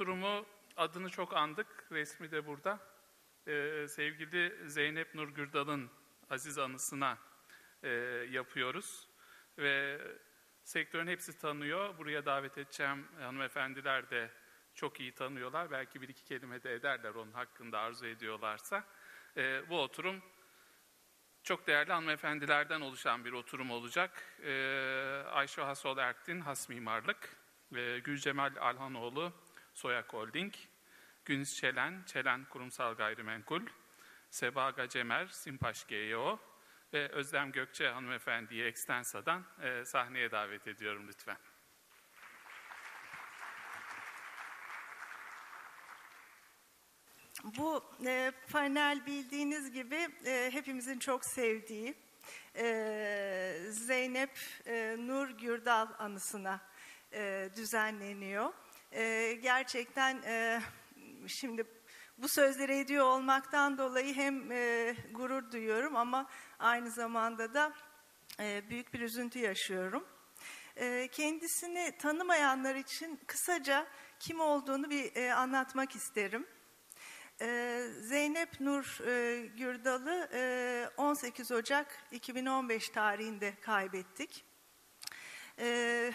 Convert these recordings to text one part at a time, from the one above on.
oturumu adını çok andık. Resmi de burada. Ee, sevgili Zeynep Nur Gürdal'ın aziz anısına e, yapıyoruz. Ve sektörün hepsi tanıyor. Buraya davet edeceğim hanımefendiler de çok iyi tanıyorlar. Belki bir iki kelime de ederler onun hakkında arzu ediyorlarsa. Ee, bu oturum çok değerli hanımefendilerden oluşan bir oturum olacak. Ee, Ayşe Hasol Erktin, Has Mimarlık, e, Gülcemal Alhanoğlu, Soyak Holding, Güniz Çelen, Çelen Kurumsal Gayrimenkul, Seba Gacemer, Simpaş GYO ve Özlem Gökçe hanımefendiyi Extensa'dan e, sahneye davet ediyorum lütfen. Bu e, panel bildiğiniz gibi e, hepimizin çok sevdiği e, Zeynep e, Nur Gürdal anısına e, düzenleniyor. E, gerçekten e, şimdi bu sözleri ediyor olmaktan dolayı hem e, gurur duyuyorum ama aynı zamanda da e, büyük bir üzüntü yaşıyorum. E, kendisini tanımayanlar için kısaca kim olduğunu bir e, anlatmak isterim. Ee, Zeynep Nur e, Gürdal'ı e, 18 Ocak 2015 tarihinde kaybettik. Ee,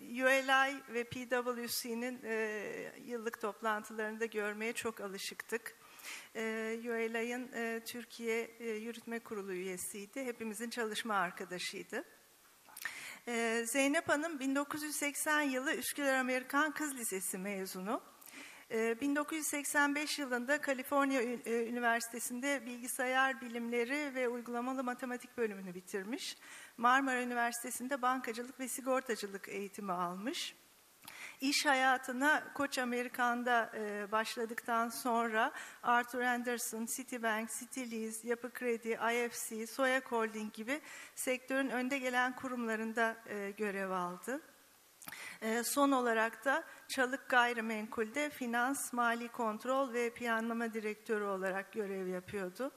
ULI ve PwC'nin e, yıllık toplantılarında görmeye çok alışıktık. Ee, ULI'ın e, Türkiye e, Yürütme Kurulu üyesiydi, hepimizin çalışma arkadaşıydı. Ee, Zeynep Hanım 1980 yılı Üsküdar Amerikan Kız Lisesi mezunu. 1985 yılında Kaliforniya Üniversitesi'nde bilgisayar bilimleri ve uygulamalı matematik bölümünü bitirmiş. Marmara Üniversitesi'nde bankacılık ve sigortacılık eğitimi almış. İş hayatına Koç Amerikan'da başladıktan sonra Arthur Anderson, Citibank, Citylease, Yapı Kredi, IFC, Soya Holding gibi sektörün önde gelen kurumlarında görev aldı. Son olarak da Çalık Gayrimenkul'de finans, mali kontrol ve planlama direktörü olarak görev yapıyordu.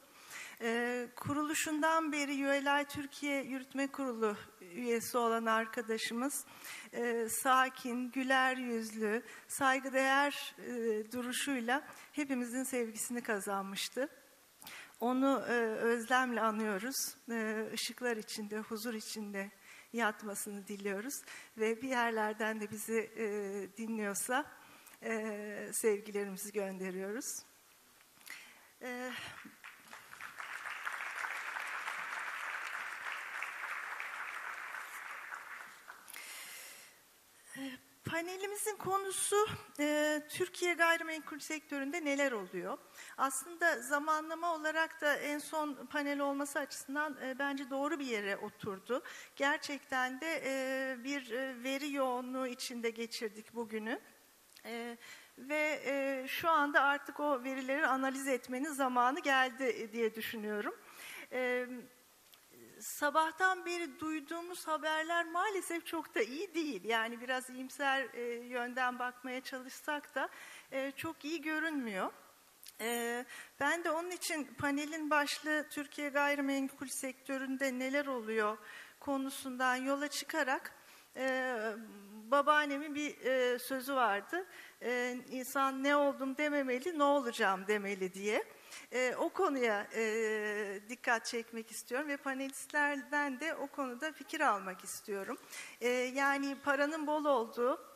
kuruluşundan beri ULI Türkiye Yürütme Kurulu üyesi olan arkadaşımız sakin, güler yüzlü, saygıdeğer duruşuyla hepimizin sevgisini kazanmıştı. Onu özlemle anıyoruz. Işıklar içinde, huzur içinde yatmasını diliyoruz ve bir yerlerden de bizi e, dinliyorsa e, sevgilerimizi gönderiyoruz. E, Panelimizin konusu e, Türkiye gayrimenkul sektöründe neler oluyor? Aslında zamanlama olarak da en son panel olması açısından e, bence doğru bir yere oturdu. Gerçekten de e, bir e, veri yoğunluğu içinde geçirdik bugünü. E, ve e, şu anda artık o verileri analiz etmenin zamanı geldi diye düşünüyorum. Evet sabahtan beri duyduğumuz haberler maalesef çok da iyi değil. Yani biraz iyimser e, yönden bakmaya çalışsak da e, çok iyi görünmüyor. E, ben de onun için panelin başlığı Türkiye gayrimenkul sektöründe neler oluyor konusundan yola çıkarak e, babaannemin bir e, sözü vardı. E, insan ne oldum dememeli, ne olacağım demeli diye. E, o konuya e, dikkat çekmek istiyorum ve panelistlerden de o konuda fikir almak istiyorum. E, yani paranın bol olduğu,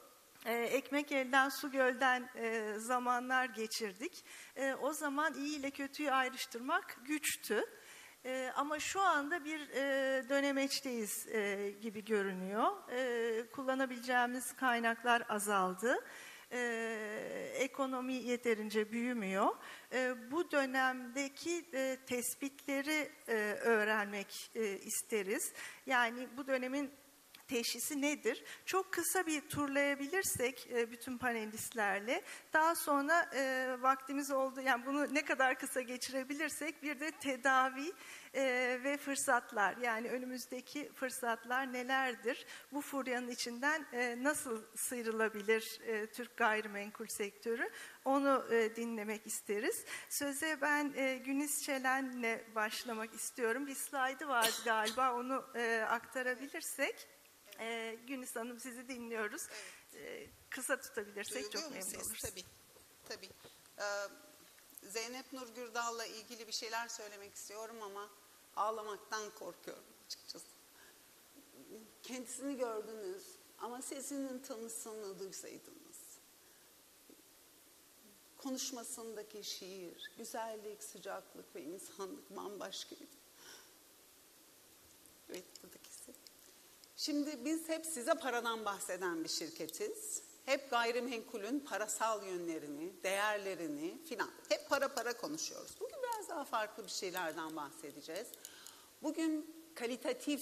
e, ekmek elden su gölden e, zamanlar geçirdik. E, o zaman iyi ile kötüyü ayrıştırmak güçtü. E, ama şu anda bir e, dönemeçteyiz e, gibi görünüyor. E, kullanabileceğimiz kaynaklar azaldı e, ekonomi yeterince büyümüyor. E, bu dönemdeki e, tespitleri e, öğrenmek e, isteriz. Yani bu dönemin teşhisi nedir? Çok kısa bir turlayabilirsek e, bütün panelistlerle daha sonra e, vaktimiz oldu yani bunu ne kadar kısa geçirebilirsek bir de tedavi e, ve fırsatlar yani önümüzdeki fırsatlar nelerdir? Bu furyanın içinden nasıl sıyrılabilir Türk gayrimenkul sektörü? Onu dinlemek isteriz. Söze ben Güniz Çelen'le başlamak istiyorum. Bir slaydı vardı galiba onu aktarabilirsek. E, Günis Hanım sizi dinliyoruz. e, kısa tutabilirsek çok Duyuluyor mu memnun oluruz. Tabii. Tabii. Ee, Zeynep Nur Gürdal'la ilgili bir şeyler söylemek istiyorum ama ağlamaktan korkuyorum açıkçası. Kendisini gördünüz ama sesinin tanısını duysaydınız. Konuşmasındaki şiir, güzellik, sıcaklık ve insanlık bambaşkaydı. Evet, ses. Şimdi biz hep size paradan bahseden bir şirketiz. Hep gayrimenkulün parasal yönlerini, değerlerini filan hep para para konuşuyoruz. Bugün biraz daha farklı bir şeylerden bahsedeceğiz. Bugün kalitatif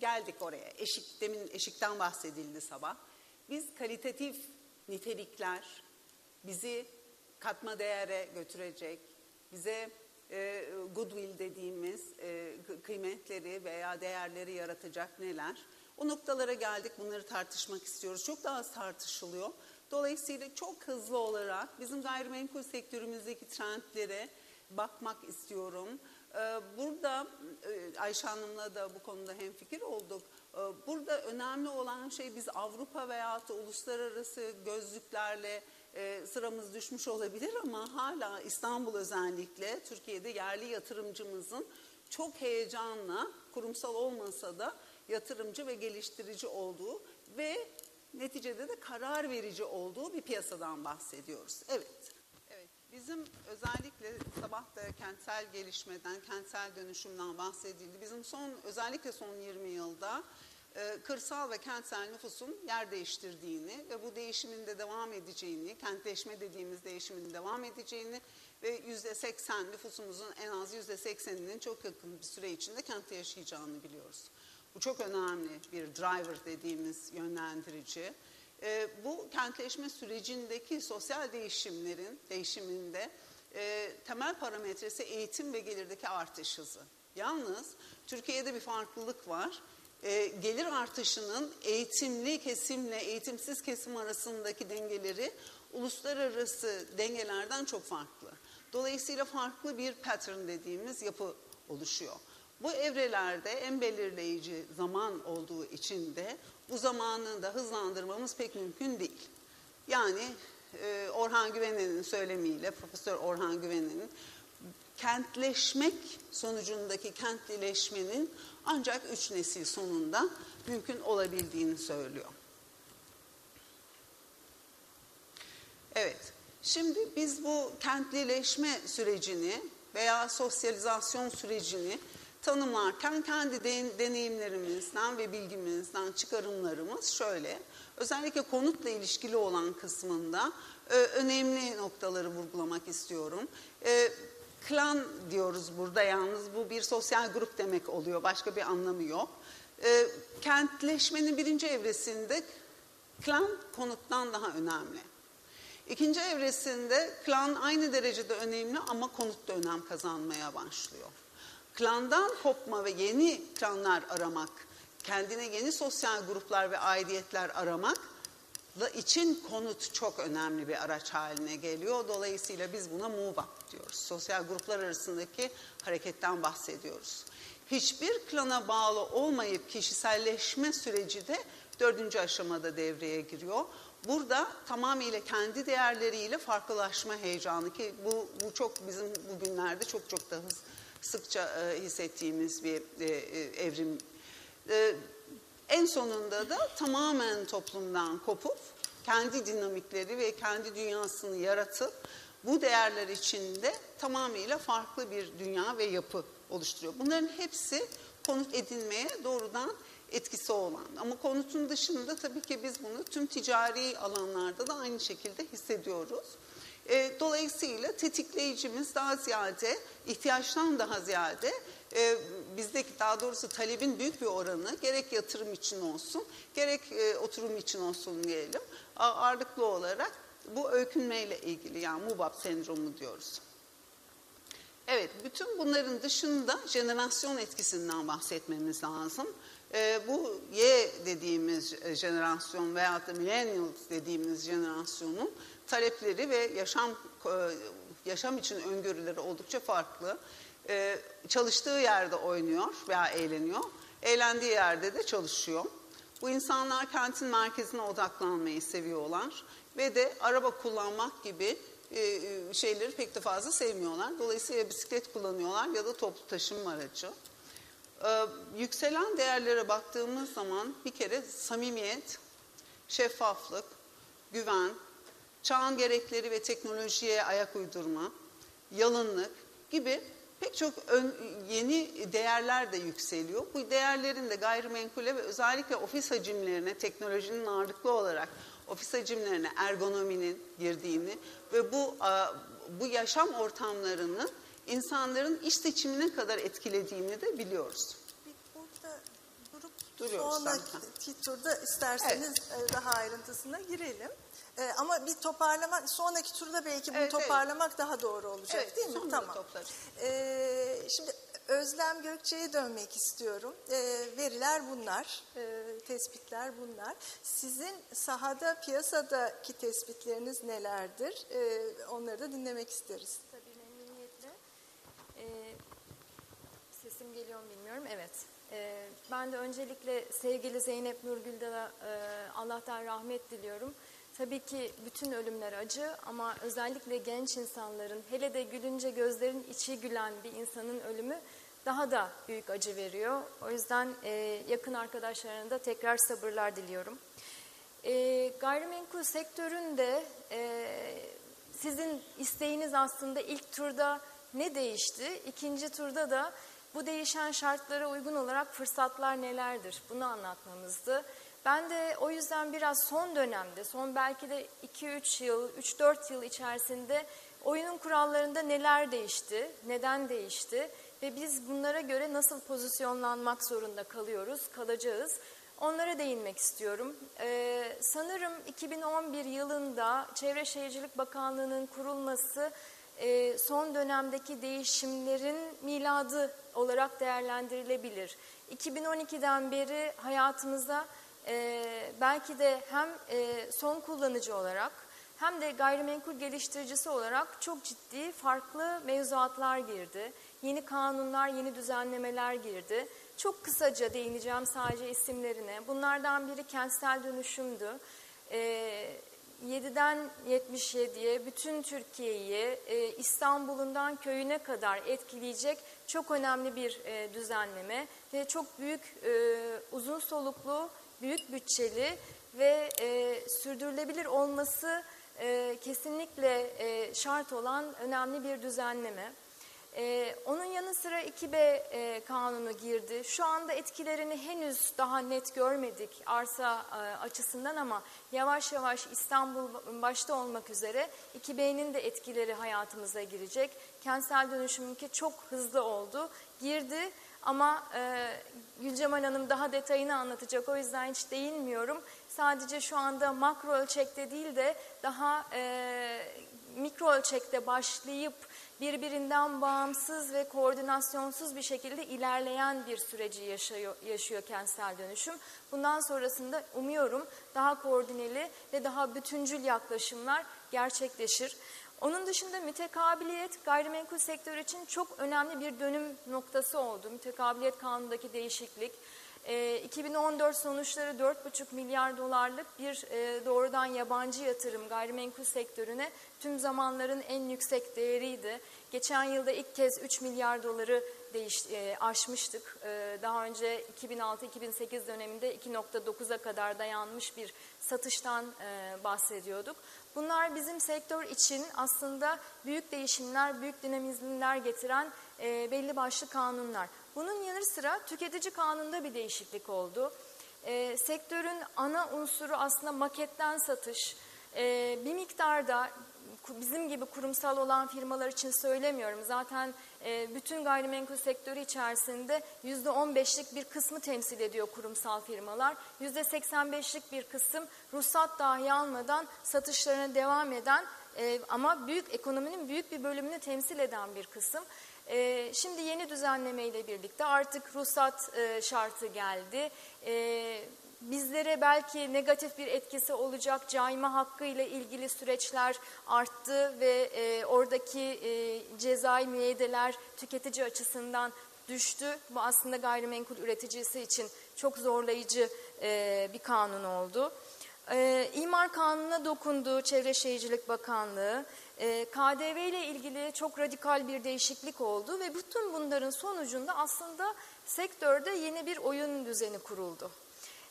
geldik oraya. Eşik, demin eşikten bahsedildi sabah. Biz kalitatif nitelikler bizi katma değere götürecek, bize e, goodwill dediğimiz e, kı- kıymetleri veya değerleri yaratacak neler? O noktalara geldik, bunları tartışmak istiyoruz. Çok daha az tartışılıyor. Dolayısıyla çok hızlı olarak bizim gayrimenkul sektörümüzdeki trendlere bakmak istiyorum. Ee, Burada e, Ayşe Hanım'la da bu konuda hemfikir olduk. Ee, Burada önemli olan şey biz Avrupa veya uluslararası gözlüklerle e, sıramız düşmüş olabilir ama hala İstanbul özellikle Türkiye'de yerli yatırımcımızın çok heyecanla kurumsal olmasa da yatırımcı ve geliştirici olduğu ve neticede de karar verici olduğu bir piyasadan bahsediyoruz. Evet. Evet, bizim özellikle sabah da kentsel gelişmeden, kentsel dönüşümden bahsedildi. Bizim son, özellikle son 20 yılda e, kırsal ve kentsel nüfusun yer değiştirdiğini ve bu değişimin de devam edeceğini, kentleşme dediğimiz değişimin devam edeceğini ve yüzde 80 nüfusumuzun en az yüzde 80'inin çok yakın bir süre içinde kentte yaşayacağını biliyoruz. Bu çok önemli bir driver dediğimiz yönlendirici. Ee, bu kentleşme sürecindeki sosyal değişimlerin değişiminde e, temel parametresi eğitim ve gelirdeki artış hızı. Yalnız Türkiye'de bir farklılık var. Ee, gelir artışının eğitimli kesimle eğitimsiz kesim arasındaki dengeleri uluslararası dengelerden çok farklı. Dolayısıyla farklı bir pattern dediğimiz yapı oluşuyor. Bu evrelerde en belirleyici zaman olduğu için de bu zamanı da hızlandırmamız pek mümkün değil. Yani e, Orhan Güvenen'in söylemiyle, Profesör Orhan Güvenen'in kentleşmek sonucundaki kentlileşmenin ancak üç nesil sonunda mümkün olabildiğini söylüyor. Evet, şimdi biz bu kentlileşme sürecini veya sosyalizasyon sürecini tanımlarken kendi de- deneyimlerimizden ve bilgimizden çıkarımlarımız şöyle. Özellikle konutla ilişkili olan kısmında e, önemli noktaları vurgulamak istiyorum. E, klan diyoruz burada yalnız bu bir sosyal grup demek oluyor. Başka bir anlamı yok. E, kentleşmenin birinci evresinde klan konuttan daha önemli. İkinci evresinde klan aynı derecede önemli ama konut da önem kazanmaya başlıyor. Klandan kopma ve yeni klanlar aramak, kendine yeni sosyal gruplar ve aidiyetler aramak da için konut çok önemli bir araç haline geliyor. Dolayısıyla biz buna up diyoruz. Sosyal gruplar arasındaki hareketten bahsediyoruz. Hiçbir klana bağlı olmayıp kişiselleşme süreci de dördüncü aşamada devreye giriyor. Burada tamamıyla kendi değerleriyle farklılaşma heyecanı ki bu, bu çok bizim bugünlerde çok çok daha hız- sıkça e, hissettiğimiz bir e, e, evrim. E, en sonunda da tamamen toplumdan kopup kendi dinamikleri ve kendi dünyasını yaratıp bu değerler içinde tamamıyla farklı bir dünya ve yapı oluşturuyor. Bunların hepsi konut edinmeye doğrudan etkisi olan. Ama konutun dışında tabii ki biz bunu tüm ticari alanlarda da aynı şekilde hissediyoruz. E, dolayısıyla tetikleyicimiz daha ziyade, ihtiyaçtan daha ziyade e, bizdeki daha doğrusu talebin büyük bir oranı gerek yatırım için olsun, gerek e, oturum için olsun diyelim ağırlıklı olarak bu öykünmeyle ilgili yani MUBAP sendromu diyoruz. Evet, bütün bunların dışında jenerasyon etkisinden bahsetmemiz lazım. Ee, bu Y dediğimiz e, jenerasyon veya da millennials dediğimiz jenerasyonun talepleri ve yaşam e, yaşam için öngörüleri oldukça farklı. Ee, çalıştığı yerde oynuyor veya eğleniyor, eğlendiği yerde de çalışıyor. Bu insanlar kentin merkezine odaklanmayı seviyorlar ve de araba kullanmak gibi e, e, şeyleri pek de fazla sevmiyorlar. Dolayısıyla bisiklet kullanıyorlar ya da toplu taşıma aracı. Yükselen değerlere baktığımız zaman bir kere samimiyet, şeffaflık, güven, çağın gerekleri ve teknolojiye ayak uydurma, yalınlık gibi pek çok ön- yeni değerler de yükseliyor. Bu değerlerin de gayrimenkule ve özellikle ofis hacimlerine teknolojinin ağırlıklı olarak ofis hacimlerine ergonominin girdiğini ve bu bu yaşam ortamlarını insanların iş seçimine kadar etkilediğini de biliyoruz. Bir burada durup Duruyoruz sonraki turda isterseniz e, daha ayrıntısına girelim. E, ama bir toparlamak, sonraki turda belki bunu Evet, evet. toparlamak daha doğru olacak Evet, değil mi? Tamam. toplarız. E, şimdi Özlem Gökçe'ye dönmek istiyorum. E, veriler bunlar, e, tespitler bunlar. Sizin sahada, piyasadaki tespitleriniz nelerdir? E, onları da dinlemek isteriz. Tabii memnuniyetle. Ee, sesim geliyor mu bilmiyorum. Evet. Ee, ben de öncelikle sevgili Zeynep Nurgül'de e, Allah'tan rahmet diliyorum. Tabii ki bütün ölümler acı ama özellikle genç insanların hele de gülünce gözlerin içi gülen bir insanın ölümü daha da büyük acı veriyor. O yüzden e, yakın arkadaşlarına da tekrar sabırlar diliyorum. E, gayrimenkul sektöründe e, sizin isteğiniz aslında ilk turda ne değişti? İkinci turda da bu değişen şartlara uygun olarak fırsatlar nelerdir? Bunu anlatmamızdı. Ben de o yüzden biraz son dönemde, son belki de 2-3 yıl, 3-4 yıl içerisinde oyunun kurallarında neler değişti, neden değişti ve biz bunlara göre nasıl pozisyonlanmak zorunda kalıyoruz, kalacağız. Onlara değinmek istiyorum. Ee, sanırım 2011 yılında Çevre Şehircilik Bakanlığı'nın kurulması e, son dönemdeki değişimlerin miladı olarak değerlendirilebilir. 2012'den beri hayatımıza e, belki de hem e, son kullanıcı olarak hem de gayrimenkul geliştiricisi olarak çok ciddi farklı mevzuatlar girdi. Yeni kanunlar, yeni düzenlemeler girdi. Çok kısaca değineceğim sadece isimlerine. Bunlardan biri kentsel dönüşümdü. Ee, 7'den 77'ye bütün Türkiye'yi e, İstanbul'undan köyüne kadar etkileyecek çok önemli bir e, düzenleme ve çok büyük e, uzun soluklu, büyük bütçeli ve e, sürdürülebilir olması e, kesinlikle e, şart olan önemli bir düzenleme. Ee, onun yanı sıra 2B e, kanunu girdi. Şu anda etkilerini henüz daha net görmedik arsa e, açısından ama yavaş yavaş İstanbul başta olmak üzere 2B'nin de etkileri hayatımıza girecek. Kentsel dönüşümünki çok hızlı oldu. Girdi ama e, Gülcemal Hanım daha detayını anlatacak o yüzden hiç değinmiyorum. Sadece şu anda makro ölçekte değil de daha e, mikro ölçekte başlayıp birbirinden bağımsız ve koordinasyonsuz bir şekilde ilerleyen bir süreci yaşıyor, yaşıyor kentsel dönüşüm. Bundan sonrasında umuyorum daha koordineli ve daha bütüncül yaklaşımlar gerçekleşir. Onun dışında mütekabiliyet gayrimenkul sektörü için çok önemli bir dönüm noktası oldu. Mütekabiliyet kanunundaki değişiklik. E, 2014 sonuçları 4,5 milyar dolarlık bir e, doğrudan yabancı yatırım gayrimenkul sektörüne tüm zamanların en yüksek değeriydi. Geçen yılda ilk kez 3 milyar doları değiş, e, aşmıştık. E, daha önce 2006-2008 döneminde 2.9'a kadar dayanmış bir satıştan e, bahsediyorduk. Bunlar bizim sektör için aslında büyük değişimler, büyük dinamizmler getiren e, belli başlı kanunlar. Bunun yanı sıra tüketici kanununda bir değişiklik oldu. E, sektörün ana unsuru aslında maketten satış. E, bir miktarda bizim gibi kurumsal olan firmalar için söylemiyorum. Zaten e, bütün gayrimenkul sektörü içerisinde yüzde on beşlik bir kısmı temsil ediyor kurumsal firmalar. Yüzde seksen beşlik bir kısım ruhsat dahi almadan satışlarına devam eden e, ama büyük ekonominin büyük bir bölümünü temsil eden bir kısım. E, şimdi yeni düzenleme ile birlikte artık ruhsat şartı geldi. E, bizlere belki negatif bir etkisi olacak cayma hakkı ile ilgili süreçler arttı ve e, oradaki e, cezai müeyyideler tüketici açısından düştü. Bu aslında gayrimenkul üreticisi için çok zorlayıcı e, bir kanun oldu. E, İmar Kanunu'na dokundu Çevre Şehircilik Bakanlığı. E, KDV ile ilgili çok radikal bir değişiklik oldu ve bütün bunların sonucunda aslında sektörde yeni bir oyun düzeni kuruldu.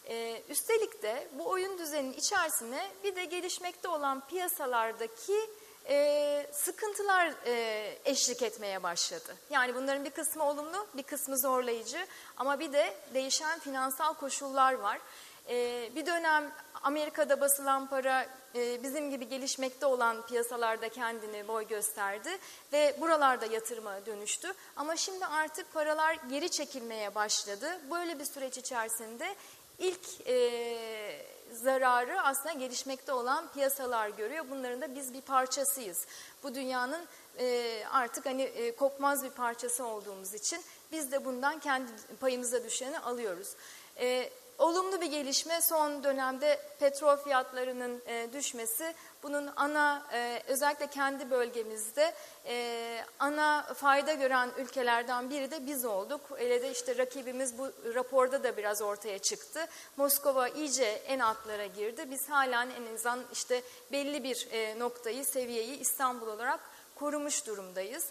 E, üstelik de bu oyun düzeninin içerisine bir de gelişmekte olan piyasalardaki e, sıkıntılar e, eşlik etmeye başladı. Yani bunların bir kısmı olumlu, bir kısmı zorlayıcı ama bir de değişen finansal koşullar var. E, bir dönem Amerika'da basılan para e, bizim gibi gelişmekte olan piyasalarda kendini boy gösterdi ve buralarda yatırıma dönüştü. Ama şimdi artık paralar geri çekilmeye başladı. Böyle bir süreç içerisinde ilk e, zararı aslında gelişmekte olan piyasalar görüyor. Bunların da biz bir parçasıyız. Bu dünyanın e, artık hani e, kopmaz bir parçası olduğumuz için biz de bundan kendi payımıza düşeni alıyoruz. E, olumlu bir gelişme son dönemde petrol fiyatlarının e, düşmesi. Bunun ana e, özellikle kendi bölgemizde e, ana fayda gören ülkelerden biri de biz olduk. Hele de işte rakibimiz bu raporda da biraz ortaya çıktı. Moskova iyice en altlara girdi. Biz halen en azından işte belli bir e, noktayı, seviyeyi İstanbul olarak korumuş durumdayız.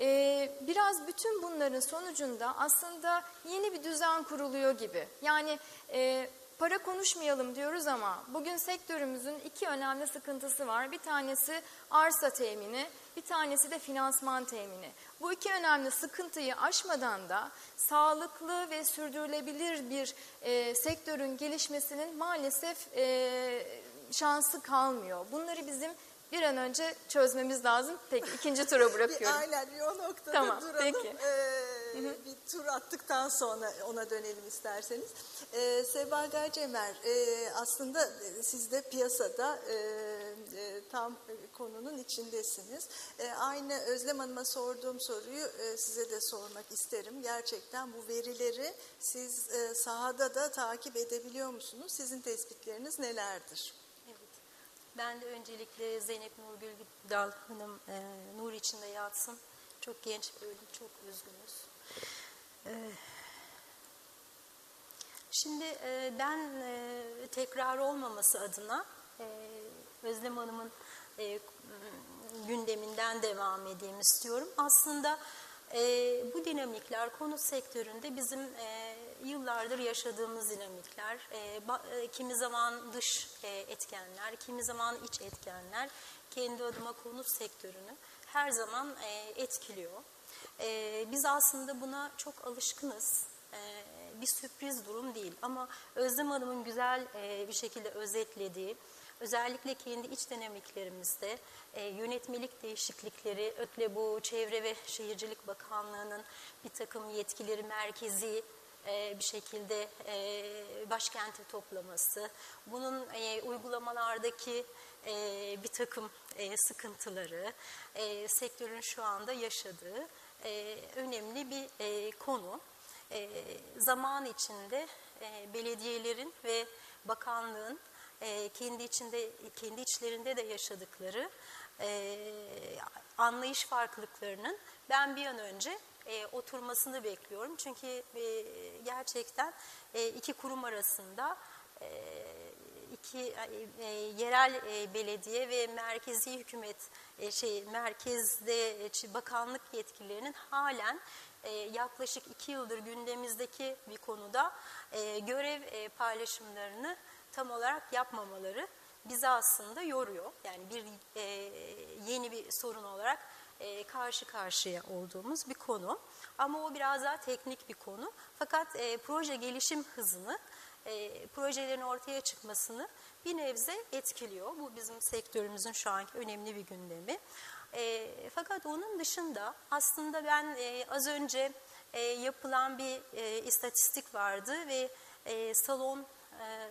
Ee, biraz bütün bunların sonucunda aslında yeni bir düzen kuruluyor gibi. Yani e, para konuşmayalım diyoruz ama bugün sektörümüzün iki önemli sıkıntısı var. Bir tanesi arsa temini, bir tanesi de finansman temini. Bu iki önemli sıkıntıyı aşmadan da sağlıklı ve sürdürülebilir bir e, sektörün gelişmesinin maalesef e, şansı kalmıyor. Bunları bizim bir an önce çözmemiz lazım. Peki ikinci tura Bir, bırakıyorum. aynen bir o noktada Tamam, duralım. peki. Ee, bir tur attıktan sonra ona dönelim isterseniz. Ee, Seba Gacemer e, aslında siz de piyasada e, e, tam konunun içindesiniz. E, aynı Özlem Hanım'a sorduğum soruyu e, size de sormak isterim. Gerçekten bu verileri siz e, sahada da takip edebiliyor musunuz? Sizin tespitleriniz nelerdir? Ben de öncelikle Zeynep Nurgül Dal Hanım e, nur içinde yatsın. Çok genç bir ölüm, çok üzgünüz. E, şimdi e, ben e, tekrar olmaması adına e, Özlem Hanım'ın e, gündeminden devam edeyim istiyorum. Aslında e, bu dinamikler konut sektöründe bizim e, yıllardır yaşadığımız dinamikler. E, ba- e, kimi zaman dış e, etkenler, kimi zaman iç etkenler kendi adıma konut sektörünü her zaman e, etkiliyor. E, biz aslında buna çok alışkınız. E, bir sürpriz durum değil ama Özlem Hanım'ın güzel e, bir şekilde özetlediği, özellikle kendi iç dinamiklerimizde e, yönetmelik değişiklikleri, ötle bu Çevre ve Şehircilik Bakanlığı'nın bir takım yetkileri merkezi bir şekilde e, başkente toplaması, bunun e, uygulamalardaki e, bir takım e, sıkıntıları, e, sektörün şu anda yaşadığı e, önemli bir e, konu. E, zaman içinde e, belediyelerin ve bakanlığın e, kendi içinde kendi içlerinde de yaşadıkları e, anlayış farklılıklarının ben bir an önce e, oturmasını bekliyorum. Çünkü e, gerçekten e, iki kurum arasında e, iki e, yerel e, belediye ve merkezi hükümet e, şey merkezde e, bakanlık yetkililerinin halen e, yaklaşık iki yıldır gündemimizdeki bir konuda e, görev e, paylaşımlarını tam olarak yapmamaları bizi aslında yoruyor. Yani bir e, yeni bir sorun olarak e, karşı karşıya olduğumuz bir konu. Ama o biraz daha teknik bir konu. Fakat e, proje gelişim hızını, e, projelerin ortaya çıkmasını bir nebze etkiliyor. Bu bizim sektörümüzün şu anki önemli bir gündemi. E, fakat onun dışında aslında ben e, az önce e, yapılan bir e, istatistik vardı ve e, salon e,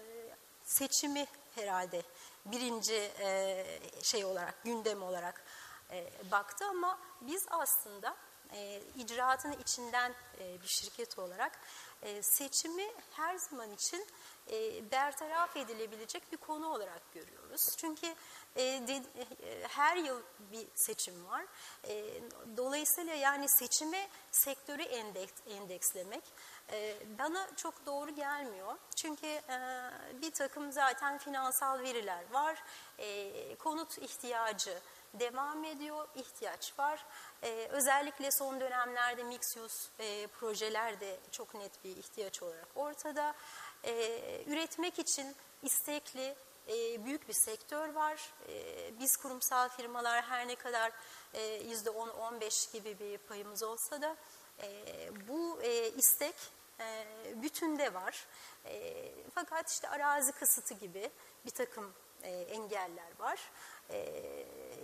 seçimi herhalde birinci e, şey olarak gündem olarak e, baktı ama biz aslında e, icraatın içinden e, bir şirket olarak e, seçimi her zaman için e, bertaraf edilebilecek bir konu olarak görüyoruz. Çünkü her yıl bir seçim var. Dolayısıyla yani seçime sektörü endeks, endekslemek bana çok doğru gelmiyor. Çünkü bir takım zaten finansal veriler var. Konut ihtiyacı devam ediyor, ihtiyaç var. Ee, özellikle son dönemlerde mix use e, projeler de çok net bir ihtiyaç olarak ortada. Ee, üretmek için istekli e, büyük bir sektör var. Ee, biz kurumsal firmalar her ne kadar e, %10-15 gibi bir payımız olsa da e, bu e, istek e, bütünde var. E, fakat işte arazi kısıtı gibi bir takım e, engeller var. E,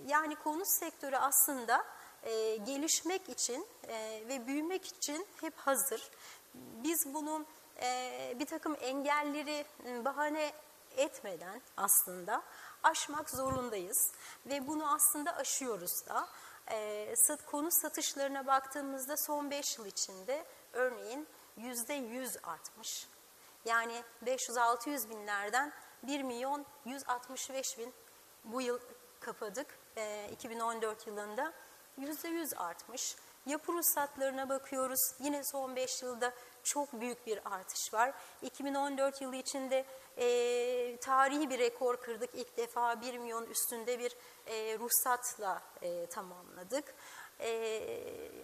yani konut sektörü aslında e, gelişmek için e, ve büyümek için hep hazır. Biz bunu e, bir takım engelleri m, bahane etmeden aslında aşmak zorundayız ve bunu aslında aşıyoruz da. E, sat, satışlarına baktığımızda son 5 yıl içinde örneğin %100 artmış. Yani 500-600 binlerden 1 milyon 165 bin bu yıl kapadık e, 2014 yılında %100 artmış. Yapı ruhsatlarına bakıyoruz yine son 5 yılda çok büyük bir artış var. 2014 yılı içinde e, tarihi bir rekor kırdık. İlk defa 1 milyon üstünde bir e, ruhsatla e, tamamladık. E,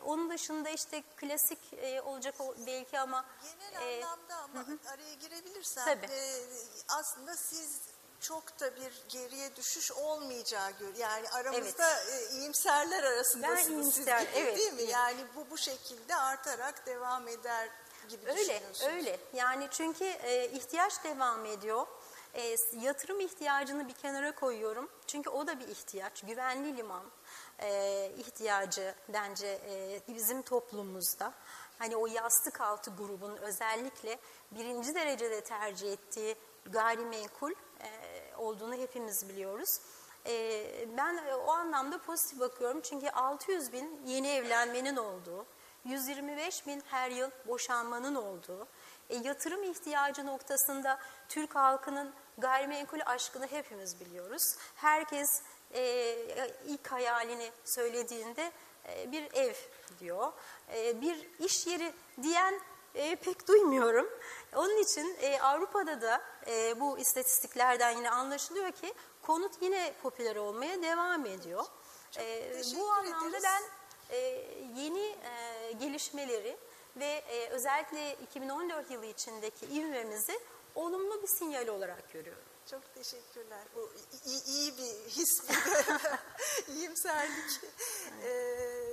onun dışında işte klasik e, olacak o belki ama Genel e, anlamda ama araya girebilirsem Tabii. e, aslında siz çok da bir geriye düşüş olmayacağı gör. Yani aramızda e, iyimserler arasındasınız Ben siz iyimser, gibi, evet. değil mi? Yani bu bu şekilde artarak devam eder gibi Öyle, öyle. Yani çünkü e, ihtiyaç devam ediyor. E, yatırım ihtiyacını bir kenara koyuyorum. Çünkü o da bir ihtiyaç. Güvenli liman e, ihtiyacı bence e, bizim toplumumuzda. Hani o yastık altı grubun özellikle birinci derecede tercih ettiği gayrimenkul olduğunu hepimiz biliyoruz. E, ben e, o anlamda pozitif bakıyorum. Çünkü 600 bin yeni evlenmenin olduğu, 125 bin her yıl boşanmanın olduğu, e, yatırım ihtiyacı noktasında Türk halkının gayrimenkul aşkını hepimiz biliyoruz. Herkes e, ilk hayalini söylediğinde e, bir ev diyor. E, bir iş yeri diyen e, pek duymuyorum. Onun için e, Avrupa'da da e, bu istatistiklerden yine anlaşılıyor ki konut yine popüler olmaya devam ediyor. E, bu anlamda ederiz. ben e, yeni e, gelişmeleri ve e, özellikle 2014 yılı içindeki ivmemizi olumlu bir sinyal olarak görüyorum. Çok teşekkürler. Bu iyi, iyi bir his, bir iyimserlik. Ee,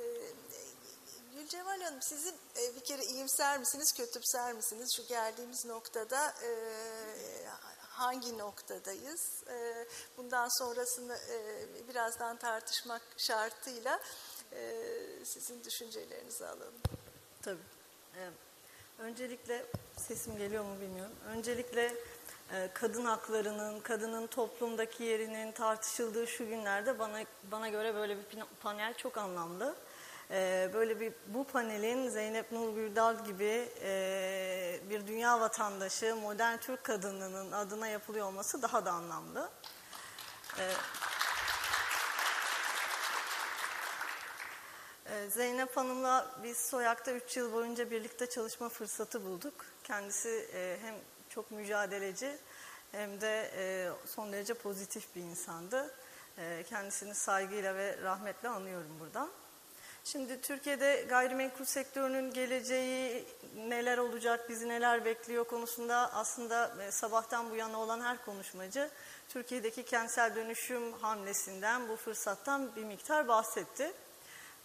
Gülcemal Hanım, sizin e, bir kere iyimser misiniz, kötümser misiniz? Şu geldiğimiz noktada e, hangi noktadayız? E, bundan sonrasını e, birazdan tartışmak şartıyla e, sizin düşüncelerinizi alalım. Tabii. Ee, öncelikle sesim geliyor mu bilmiyorum. Öncelikle e, kadın haklarının, kadının toplumdaki yerinin tartışıldığı şu günlerde bana bana göre böyle bir panel çok anlamlı. Ee, böyle bir bu panelin Zeynep Nur gibi e, bir dünya vatandaşı, modern Türk kadınının adına yapılıyor olması daha da anlamlı. Ee, Zeynep Hanım'la biz Soyak'ta 3 yıl boyunca birlikte çalışma fırsatı bulduk. Kendisi e, hem çok mücadeleci hem de e, son derece pozitif bir insandı. E, Kendisini saygıyla ve rahmetle anıyorum buradan. Şimdi Türkiye'de gayrimenkul sektörünün geleceği neler olacak, bizi neler bekliyor konusunda aslında e, sabahtan bu yana olan her konuşmacı Türkiye'deki kentsel dönüşüm hamlesinden, bu fırsattan bir miktar bahsetti.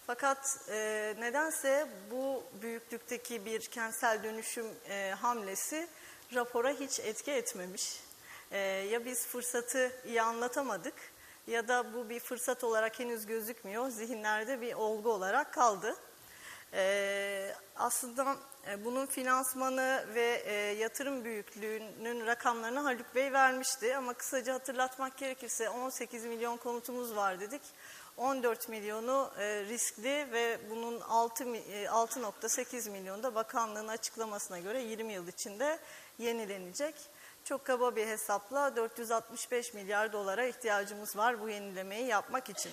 Fakat e, nedense bu büyüklükteki bir kentsel dönüşüm e, hamlesi rapora hiç etki etmemiş. E, ya biz fırsatı iyi anlatamadık ya da bu bir fırsat olarak henüz gözükmüyor. Zihinlerde bir olgu olarak kaldı. E, aslında e, bunun finansmanı ve e, yatırım büyüklüğünün rakamlarını Haluk Bey vermişti. Ama kısaca hatırlatmak gerekirse 18 milyon konutumuz var dedik. 14 milyonu e, riskli ve bunun 6 mi- e, 6.8 milyonu da bakanlığın açıklamasına göre 20 yıl içinde yenilenecek. Çok kaba bir hesapla 465 milyar dolara ihtiyacımız var bu yenilemeyi yapmak için.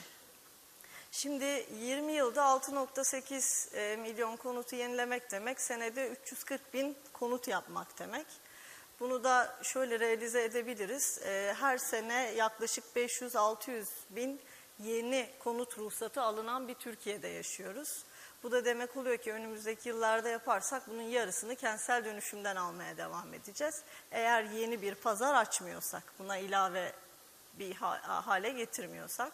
Şimdi 20 yılda 6.8 e, milyon konutu yenilemek demek, senede 340 bin konut yapmak demek. Bunu da şöyle realize edebiliriz. E, Her sene yaklaşık 500-600 bin yeni konut ruhsatı alınan bir Türkiye'de yaşıyoruz. Bu da demek oluyor ki önümüzdeki yıllarda yaparsak bunun yarısını kentsel dönüşümden almaya devam edeceğiz. Eğer yeni bir pazar açmıyorsak, buna ilave bir ha- hale getirmiyorsak.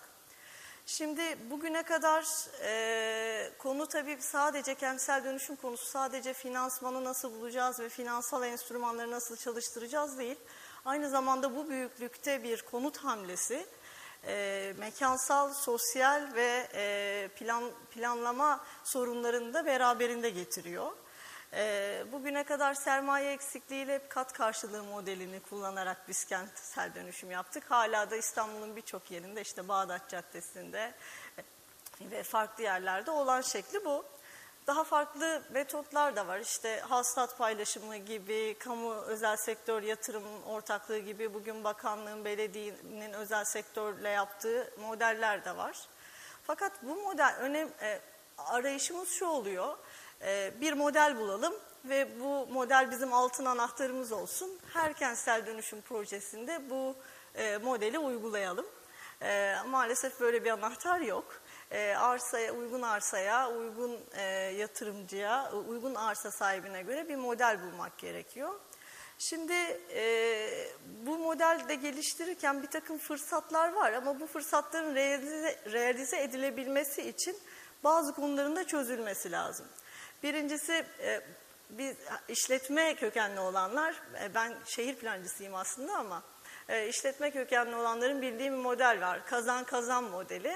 Şimdi bugüne kadar e, konu tabii sadece kentsel dönüşüm konusu sadece finansmanı nasıl bulacağız ve finansal enstrümanları nasıl çalıştıracağız değil. Aynı zamanda bu büyüklükte bir konut hamlesi e, mekansal, sosyal ve e, plan planlama sorunlarını da beraberinde getiriyor. E, bugüne kadar sermaye eksikliğiyle kat karşılığı modelini kullanarak biz kentsel dönüşüm yaptık. Hala da İstanbul'un birçok yerinde işte Bağdat Caddesi'nde ve farklı yerlerde olan şekli bu. Daha farklı metotlar da var. İşte hastat paylaşımı gibi, kamu özel sektör yatırım ortaklığı gibi bugün bakanlığın, belediyenin özel sektörle yaptığı modeller de var. Fakat bu model önem e, arayışımız şu oluyor. E, bir model bulalım ve bu model bizim altın anahtarımız olsun. Her kentsel dönüşüm projesinde bu e, modeli uygulayalım. E, maalesef böyle bir anahtar yok. E, arsaya, uygun arsaya, uygun e, yatırımcıya, uygun arsa sahibine göre bir model bulmak gerekiyor. Şimdi e, bu modelde geliştirirken bir takım fırsatlar var ama bu fırsatların realize, realize edilebilmesi için bazı konuların da çözülmesi lazım. Birincisi e, biz işletme kökenli olanlar, e, ben şehir plancısıyım aslında ama e, işletme kökenli olanların bildiği bir model var. Kazan kazan modeli.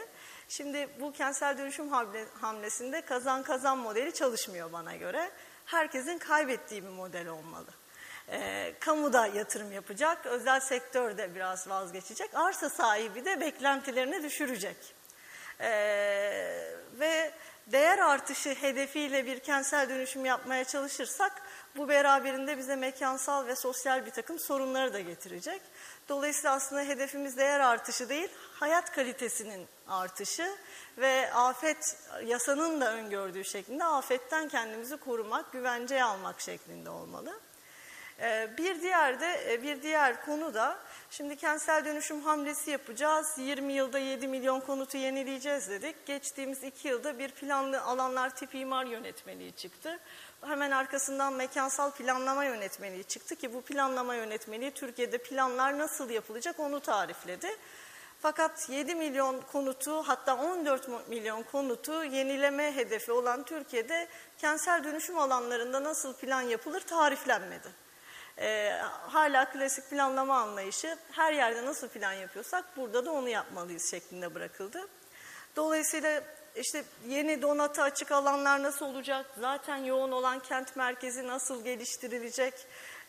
Şimdi bu kentsel dönüşüm hamle- hamlesinde kazan kazan modeli çalışmıyor bana göre. Herkesin kaybettiği bir model olmalı. E, kamu da yatırım yapacak, özel sektör de biraz vazgeçecek, arsa sahibi de beklentilerini düşürecek. E, ve değer artışı hedefiyle bir kentsel dönüşüm yapmaya çalışırsak bu beraberinde bize mekansal ve sosyal bir takım sorunları da getirecek. Dolayısıyla aslında hedefimiz değer artışı değil, hayat kalitesinin artışı ve afet yasanın da öngördüğü şeklinde afetten kendimizi korumak, güvenceye almak şeklinde olmalı. Ee, Bir diğer de e, bir diğer konu da şimdi kentsel dönüşüm hamlesi yapacağız. 20 yılda 7 milyon konutu yenileyeceğiz dedik. Geçtiğimiz 2 yılda bir planlı alanlar tip imar yönetmeliği çıktı. Hemen arkasından mekansal planlama yönetmeliği çıktı ki bu planlama yönetmeliği Türkiye'de planlar nasıl yapılacak onu tarifledi. Fakat 7 milyon konutu hatta 14 milyon konutu yenileme hedefi olan Türkiye'de kentsel dönüşüm alanlarında nasıl plan yapılır tariflenmedi. Ee, hala klasik planlama anlayışı her yerde nasıl plan yapıyorsak burada da onu yapmalıyız şeklinde bırakıldı. Dolayısıyla işte yeni donatı açık alanlar nasıl olacak? Zaten yoğun olan kent merkezi nasıl geliştirilecek?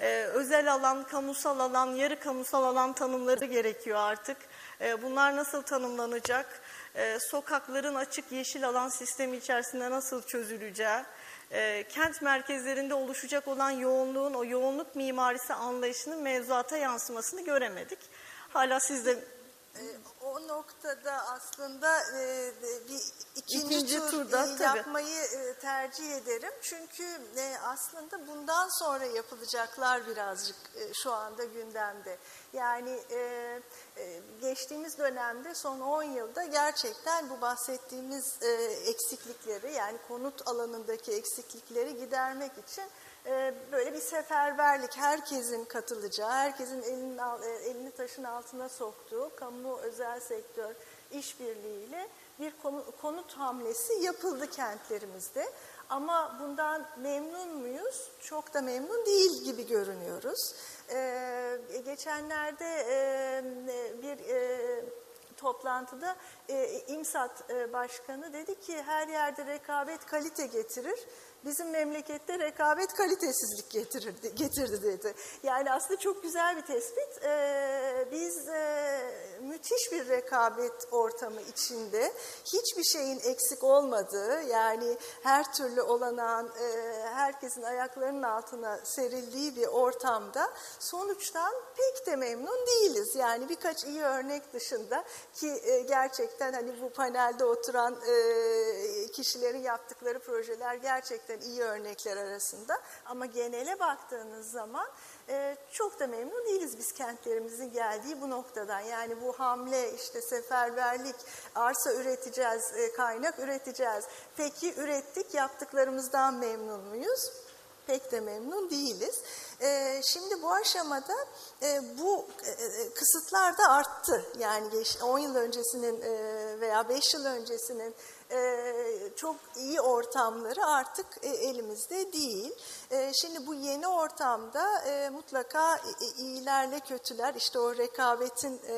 Ee, özel alan, kamusal alan, yarı kamusal alan tanımları gerekiyor artık. Ee, bunlar nasıl tanımlanacak? Ee, sokakların açık yeşil alan sistemi içerisinde nasıl çözüleceği? e, kent merkezlerinde oluşacak olan yoğunluğun, o yoğunluk mimarisi anlayışının mevzuata yansımasını göremedik. Hala siz de Ee, O noktada aslında e, bir ikinci, İkinci tur turda, e, tabii. yapmayı e, tercih ederim. Çünkü e, aslında bundan sonra yapılacaklar birazcık e, şu anda gündemde. Yani e, e, geçtiğimiz dönemde son 10 yılda gerçekten bu bahsettiğimiz e, eksiklikleri yani konut alanındaki eksiklikleri gidermek için böyle bir seferberlik, herkesin katılacağı, herkesin elinin, e, elini taşın altına soktuğu kamu özel sektör işbirliğiyle bir konu- konut hamlesi yapıldı kentlerimizde. Ama bundan memnun muyuz? Çok da memnun değil gibi görünüyoruz. Ee, geçenlerde e, bir e, toplantıda e, İMSAT e, Başkanı dedi ki her yerde rekabet kalite getirir. Bizim memlekette rekabet kalitesizlik getirirdi, getirdi dedi. Yani aslında çok güzel bir tespit. Ee, biz e, müthiş bir rekabet ortamı içinde hiçbir şeyin eksik olmadığı yani her türlü olanağın e, herkesin ayaklarının altına serildiği bir ortamda sonuçtan pek de memnun değiliz. Yani birkaç iyi örnek dışında ki e, gerçekten hani bu panelde oturan e, kişilerin yaptıkları projeler gerçekten iyi örnekler arasında. Ama genele baktığınız zaman e, çok da memnun değiliz biz kentlerimizin geldiği bu noktadan. Yani bu hamle işte seferberlik, arsa üreteceğiz, e, kaynak üreteceğiz. Peki ürettik yaptıklarımızdan memnun muyuz? pek de memnun değiliz. Ee, şimdi bu aşamada e, bu e, e, kısıtlar da arttı. Yani geç, 10 yıl öncesinin e, veya 5 yıl öncesinin e, çok iyi ortamları artık e, elimizde değil. E, şimdi bu yeni ortamda e, mutlaka iyilerle kötüler, işte o rekabetin e,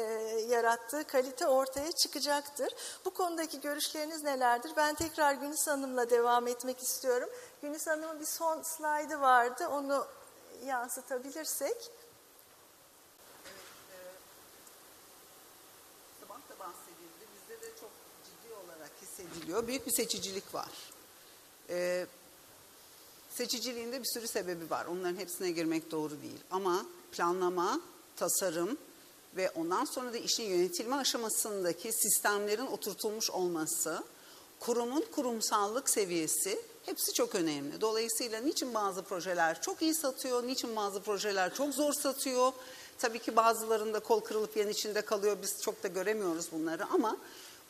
yarattığı kalite ortaya çıkacaktır. Bu konudaki görüşleriniz nelerdir? Ben tekrar Günis Hanım'la devam etmek istiyorum. Günis Hanım'ın bir son slaydı vardı, onu yansıtabilirsek. Sabah da bahsedildi. Bizde de çok ciddi olarak hissediliyor. Büyük bir seçicilik var. Ee, seçiciliğin de bir sürü sebebi var. Onların hepsine girmek doğru değil. Ama planlama, tasarım ve ondan sonra da işin yönetilme aşamasındaki sistemlerin oturtulmuş olması, kurumun kurumsallık seviyesi hepsi çok önemli. Dolayısıyla niçin bazı projeler çok iyi satıyor, niçin bazı projeler çok zor satıyor. Tabii ki bazılarında kol kırılıp yen içinde kalıyor. Biz çok da göremiyoruz bunları ama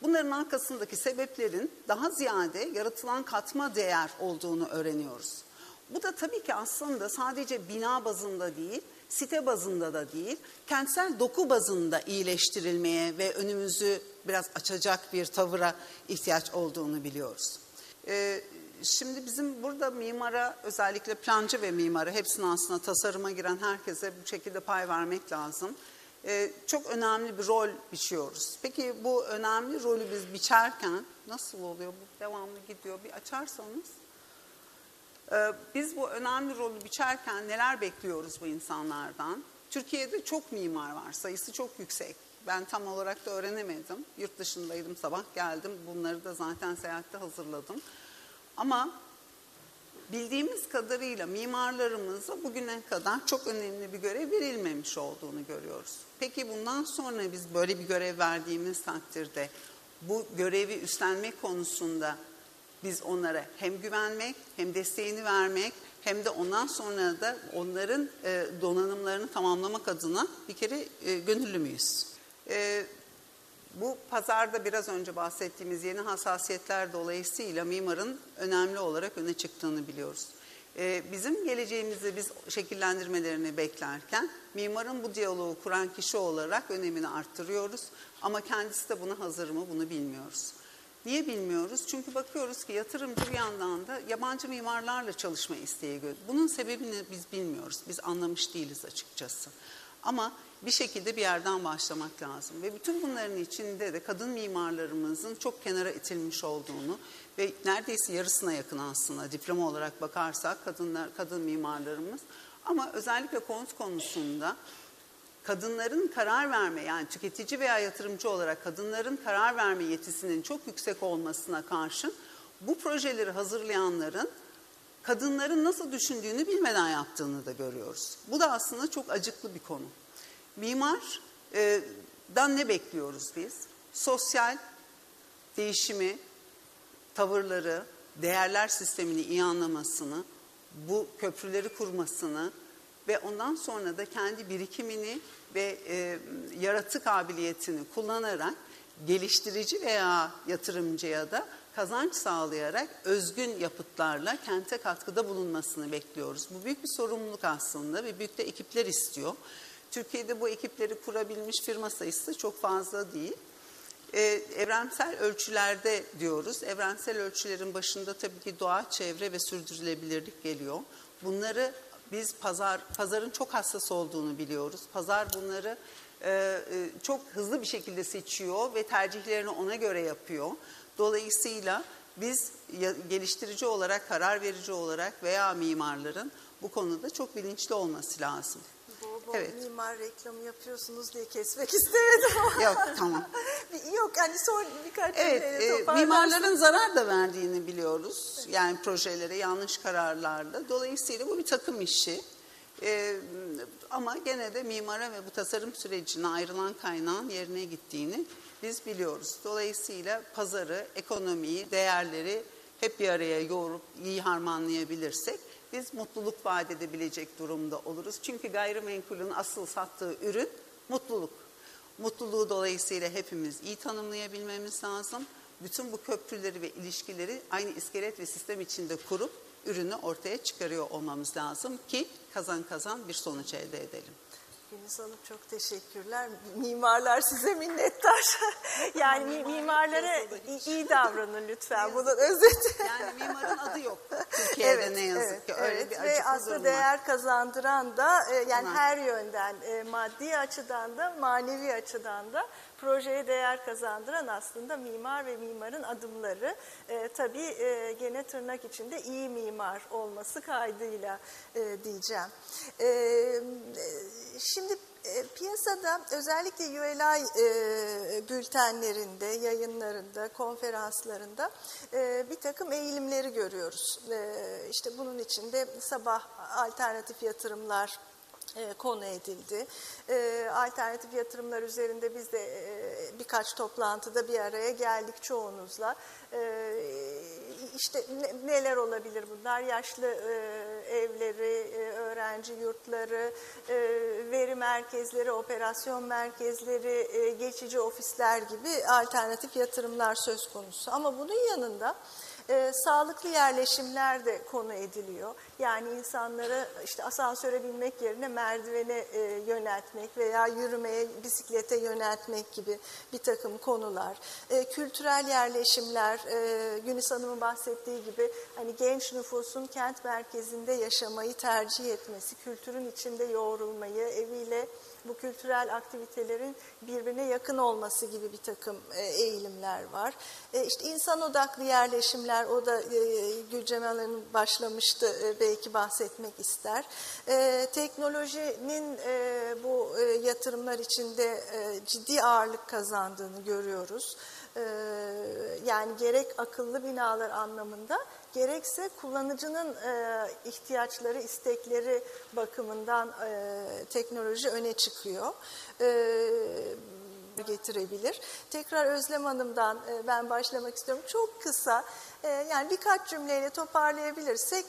bunların arkasındaki sebeplerin daha ziyade yaratılan katma değer olduğunu öğreniyoruz. Bu da tabii ki aslında sadece bina bazında değil, site bazında da değil, kentsel doku bazında iyileştirilmeye ve önümüzü biraz açacak bir tavıra ihtiyaç olduğunu biliyoruz. Ee, şimdi bizim burada mimara özellikle plancı ve mimara hepsine aslında tasarıma giren herkese bu şekilde pay vermek lazım. Ee, çok önemli bir rol biçiyoruz. Peki bu önemli rolü biz biçerken nasıl oluyor? Bu devamlı gidiyor. Bir açarsanız. Ee, Biz bu önemli rolü biçerken neler bekliyoruz bu insanlardan? Türkiye'de çok mimar var, sayısı çok yüksek. Ben tam olarak da öğrenemedim. Yurt dışındaydım, sabah geldim. Bunları da zaten seyahatte hazırladım. Ama bildiğimiz kadarıyla mimarlarımıza bugüne kadar çok önemli bir görev verilmemiş olduğunu görüyoruz. Peki bundan sonra biz böyle bir görev verdiğimiz takdirde bu görevi üstlenmek konusunda biz onlara hem güvenmek hem desteğini vermek hem de ondan sonra da onların e, donanımlarını tamamlamak adına bir kere e, gönüllü müyüz? Bu pazarda biraz önce bahsettiğimiz yeni hassasiyetler dolayısıyla mimarın önemli olarak öne çıktığını biliyoruz. Ee, bizim geleceğimizi biz şekillendirmelerini beklerken mimarın bu diyaloğu kuran kişi olarak önemini arttırıyoruz. Ama kendisi de buna hazır mı bunu bilmiyoruz. Niye bilmiyoruz? Çünkü bakıyoruz ki yatırımcı bir yandan da yabancı mimarlarla çalışma isteği gö- Bunun sebebini biz bilmiyoruz. Biz anlamış değiliz açıkçası. Ama bir şekilde bir yerden başlamak lazım. Ve bütün bunların içinde de kadın mimarlarımızın çok kenara itilmiş olduğunu ve neredeyse yarısına yakın aslında diploma olarak bakarsak kadınlar kadın mimarlarımız ama özellikle konut konusunda kadınların karar verme yani tüketici veya yatırımcı olarak kadınların karar verme yetisinin çok yüksek olmasına karşın bu projeleri hazırlayanların kadınların nasıl düşündüğünü bilmeden yaptığını da görüyoruz. Bu da aslında çok acıklı bir konu. Mimardan ne bekliyoruz biz? Sosyal değişimi, tavırları, değerler sistemini iyi anlamasını, bu köprüleri kurmasını ve ondan sonra da kendi birikimini ve e, yaratı kabiliyetini kullanarak geliştirici veya yatırımcıya da kazanç sağlayarak özgün yapıtlarla kente katkıda bulunmasını bekliyoruz. Bu büyük bir sorumluluk aslında ve büyük de ekipler istiyor. Türkiye'de bu ekipleri kurabilmiş firma sayısı çok fazla değil. Ee, evrensel ölçülerde diyoruz. Evrensel ölçülerin başında tabii ki doğa, çevre ve sürdürülebilirlik geliyor. Bunları biz pazar pazarın çok hassas olduğunu biliyoruz. Pazar bunları e, e, çok hızlı bir şekilde seçiyor ve tercihlerini ona göre yapıyor. Dolayısıyla biz geliştirici olarak, karar verici olarak veya mimarların bu konuda çok bilinçli olması lazım. Evet. mimar reklamı yapıyorsunuz diye kesmek istemedim ama. Yok tamam. Yok hani son birkaç Evet, e, mimarların zarar da verdiğini biliyoruz. Yani projelere yanlış kararlarla. Dolayısıyla bu bir takım işi. E, ama gene de mimara ve bu tasarım sürecine ayrılan kaynağın yerine gittiğini biz biliyoruz. Dolayısıyla pazarı, ekonomiyi, değerleri hep bir araya yoğurup iyi harmanlayabilirsek biz mutluluk vaat edebilecek durumda oluruz. Çünkü gayrimenkulün asıl sattığı ürün mutluluk. Mutluluğu dolayısıyla hepimiz iyi tanımlayabilmemiz lazım. Bütün bu köprüleri ve ilişkileri aynı iskelet ve sistem içinde kurup ürünü ortaya çıkarıyor olmamız lazım ki kazan kazan bir sonuç elde edelim. Güniz Hanım çok teşekkürler. Mimarlar size minnettar. yani mi- mimarlara iyi, davranın lütfen. Bunun özeti. Yani mimarın adı yok Türkiye'de ne yazık evet, ki öyle evet. bir Ve aslında değer kazandıran da e, yani Bunlar. her yönden e, maddi açıdan da manevi açıdan da projeye değer kazandıran aslında mimar ve mimarın adımları. E, tabii e, gene tırnak içinde iyi mimar olması kaydıyla e, diyeceğim. E, şimdi e, piyasada özellikle ULI e, bültenlerinde, yayınlarında, konferanslarında e, bir takım eğilimleri görüyoruz. E, işte bunun içinde sabah alternatif yatırımlar konu edildi. E, alternatif yatırımlar üzerinde biz de e, birkaç toplantıda bir araya geldik çoğunuzla. E, işte ne- neler olabilir bunlar? Yaşlı e, evleri, e, öğrenci yurtları, e, veri merkezleri, operasyon merkezleri, e, geçici ofisler gibi alternatif yatırımlar söz konusu. Ama bunun yanında e, sağlıklı yerleşimler de konu ediliyor. Yani insanları işte asansöre binmek yerine merdivene e, yöneltmek veya yürümeye, bisiklete yöneltmek gibi bir takım konular. E, kültürel yerleşimler, e, Günis Hanım'ın bahsettiği gibi hani genç nüfusun kent merkezinde yaşamayı tercih etmesi, kültürün içinde yoğrulmayı, eviyle bu kültürel aktivitelerin birbirine yakın olması gibi bir takım e, eğilimler var. E, işte insan odaklı yerleşimler, o da e, Gülcemal Hanım başlamıştı belki bahsetmek ister. Teknolojinin bu yatırımlar içinde ciddi ağırlık kazandığını görüyoruz. E, yani gerek akıllı binalar anlamında gerekse kullanıcının e, ihtiyaçları, istekleri bakımından e, teknoloji öne çıkıyor. E, getirebilir. Tekrar Özlem Hanım'dan e, ben başlamak istiyorum. Çok kısa, e, yani birkaç cümleyle toparlayabilirsek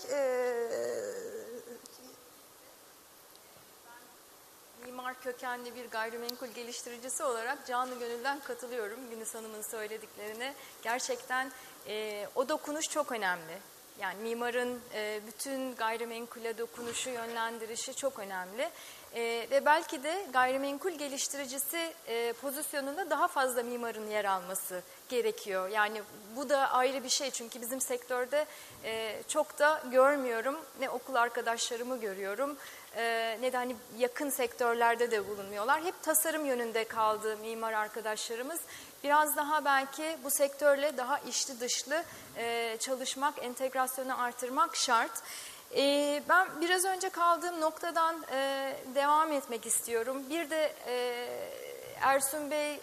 Mimar kökenli bir gayrimenkul geliştiricisi olarak canı gönülden katılıyorum Günis Hanım'ın söylediklerine. Gerçekten e, o dokunuş çok önemli. Yani mimarın e, bütün gayrimenkule dokunuşu, yönlendirişi çok önemli. E, ve belki de gayrimenkul geliştiricisi e, pozisyonunda daha fazla mimarın yer alması gerekiyor. Yani bu da ayrı bir şey çünkü bizim sektörde e, çok da görmüyorum. Ne okul arkadaşlarımı görüyorum e, hani yakın sektörlerde de bulunmuyorlar. Hep tasarım yönünde kaldı mimar arkadaşlarımız. Biraz daha belki bu sektörle daha içli dışlı e, çalışmak, entegrasyonu artırmak şart. E, ben biraz önce kaldığım noktadan e, devam etmek istiyorum. Bir de Ersun Bey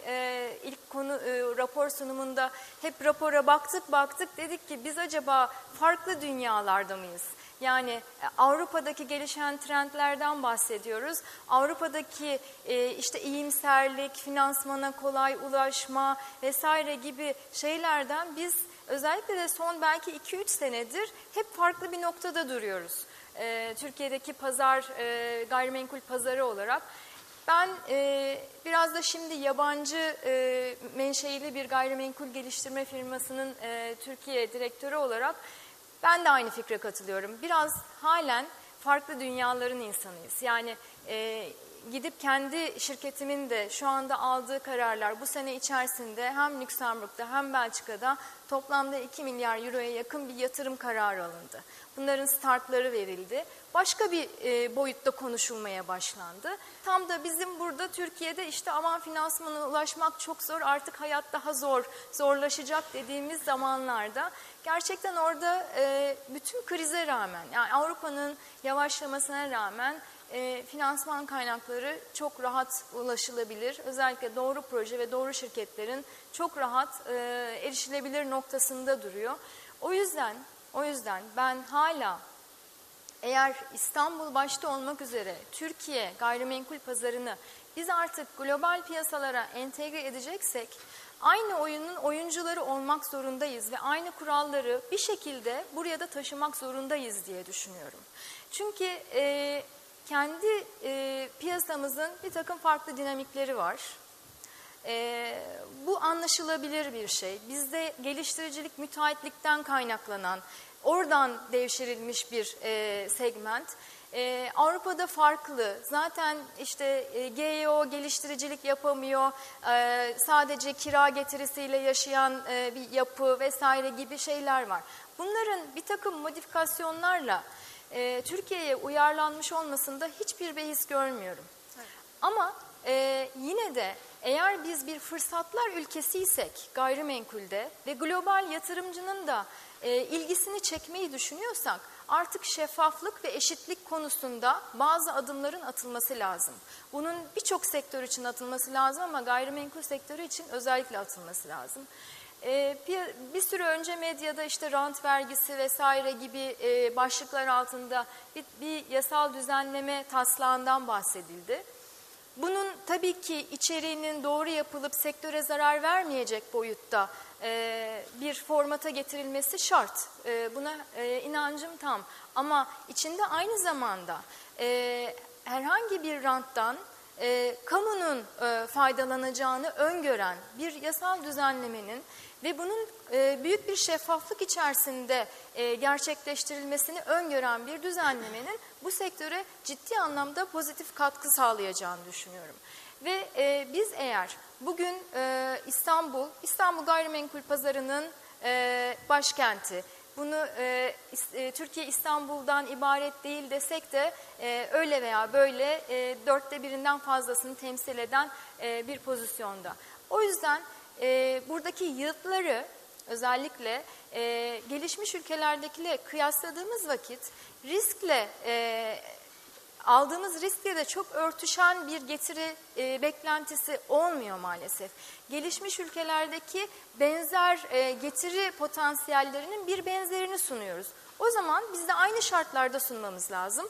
ilk konu rapor sunumunda hep rapora baktık baktık dedik ki biz acaba farklı dünyalarda mıyız? Yani e, Avrupa'daki gelişen trendlerden bahsediyoruz. Avrupa'daki e, işte iyimserlik, finansmana kolay ulaşma vesaire gibi şeylerden biz özellikle de son belki 2-3 senedir hep farklı bir noktada duruyoruz. E, Türkiye'deki pazar, e, gayrimenkul pazarı olarak. Ben e, biraz da şimdi yabancı e, menşeili bir gayrimenkul geliştirme firmasının e, Türkiye direktörü olarak ben de aynı fikre katılıyorum. Biraz halen farklı dünyaların insanıyız. Yani e, gidip kendi şirketimin de şu anda aldığı kararlar bu sene içerisinde hem Lüksemburg'da hem Belçika'da toplamda 2 milyar euroya yakın bir yatırım kararı alındı. Bunların startları verildi. Başka bir e, boyutta konuşulmaya başlandı. Tam da bizim burada Türkiye'de işte aman finansmana ulaşmak çok zor artık hayat daha zor, zorlaşacak dediğimiz zamanlarda gerçekten orada e, bütün krize rağmen yani Avrupa'nın yavaşlamasına rağmen e, finansman kaynakları çok rahat ulaşılabilir. Özellikle doğru proje ve doğru şirketlerin çok rahat e, erişilebilir noktasında duruyor. O yüzden o yüzden ben hala eğer İstanbul başta olmak üzere Türkiye gayrimenkul pazarını biz artık global piyasalara entegre edeceksek aynı oyunun oyuncuları olmak zorundayız ve aynı kuralları bir şekilde buraya da taşımak zorundayız diye düşünüyorum. Çünkü e, kendi e, piyasamızın bir takım farklı dinamikleri var. E, bu anlaşılabilir bir şey. Bizde geliştiricilik müteahhitlikten kaynaklanan, oradan devşirilmiş bir e, segment. E, Avrupa'da farklı. Zaten işte e, GEO geliştiricilik yapamıyor. E, sadece kira getirisiyle yaşayan e, bir yapı vesaire gibi şeyler var. Bunların bir takım modifikasyonlarla e, Türkiye'ye uyarlanmış olmasında hiçbir behis görmüyorum. Ama e, yine de eğer biz bir fırsatlar ülkesiysek gayrimenkulde ve global yatırımcının da e, ilgisini çekmeyi düşünüyorsak artık şeffaflık ve eşitlik konusunda bazı adımların atılması lazım. Bunun birçok sektör için atılması lazım ama gayrimenkul sektörü için özellikle atılması lazım. E, bir, süre önce medyada işte rant vergisi vesaire gibi e, başlıklar altında bir, yasal düzenleme taslağından bahsedildi. Bunun tabii ki içeriğinin doğru yapılıp sektöre zarar vermeyecek boyutta e, bir formata getirilmesi şart. E, buna inancım tam. Ama içinde aynı zamanda herhangi bir ranttan kamunun e, faydalanacağını öngören bir yasal düzenlemenin ve bunun e, büyük bir şeffaflık içerisinde e, gerçekleştirilmesini öngören bir düzenlemenin bu sektöre ciddi anlamda pozitif katkı sağlayacağını düşünüyorum. Ve e, biz eğer bugün İstanbul, İstanbul gayrimenkul pazarının başkenti, bunu e, Türkiye İstanbul'dan ibaret değil desek de e, öyle veya böyle e, dörtte birinden fazlasını temsil eden e, bir pozisyonda. O yüzden e, buradaki yığıtları özellikle e, gelişmiş ülkelerdekiyle kıyasladığımız vakit riskle e, aldığımız riskle de çok örtüşen bir getiri e, beklentisi olmuyor maalesef. Gelişmiş ülkelerdeki benzer e, getiri potansiyellerinin bir benzerini sunuyoruz. O zaman biz de aynı şartlarda sunmamız lazım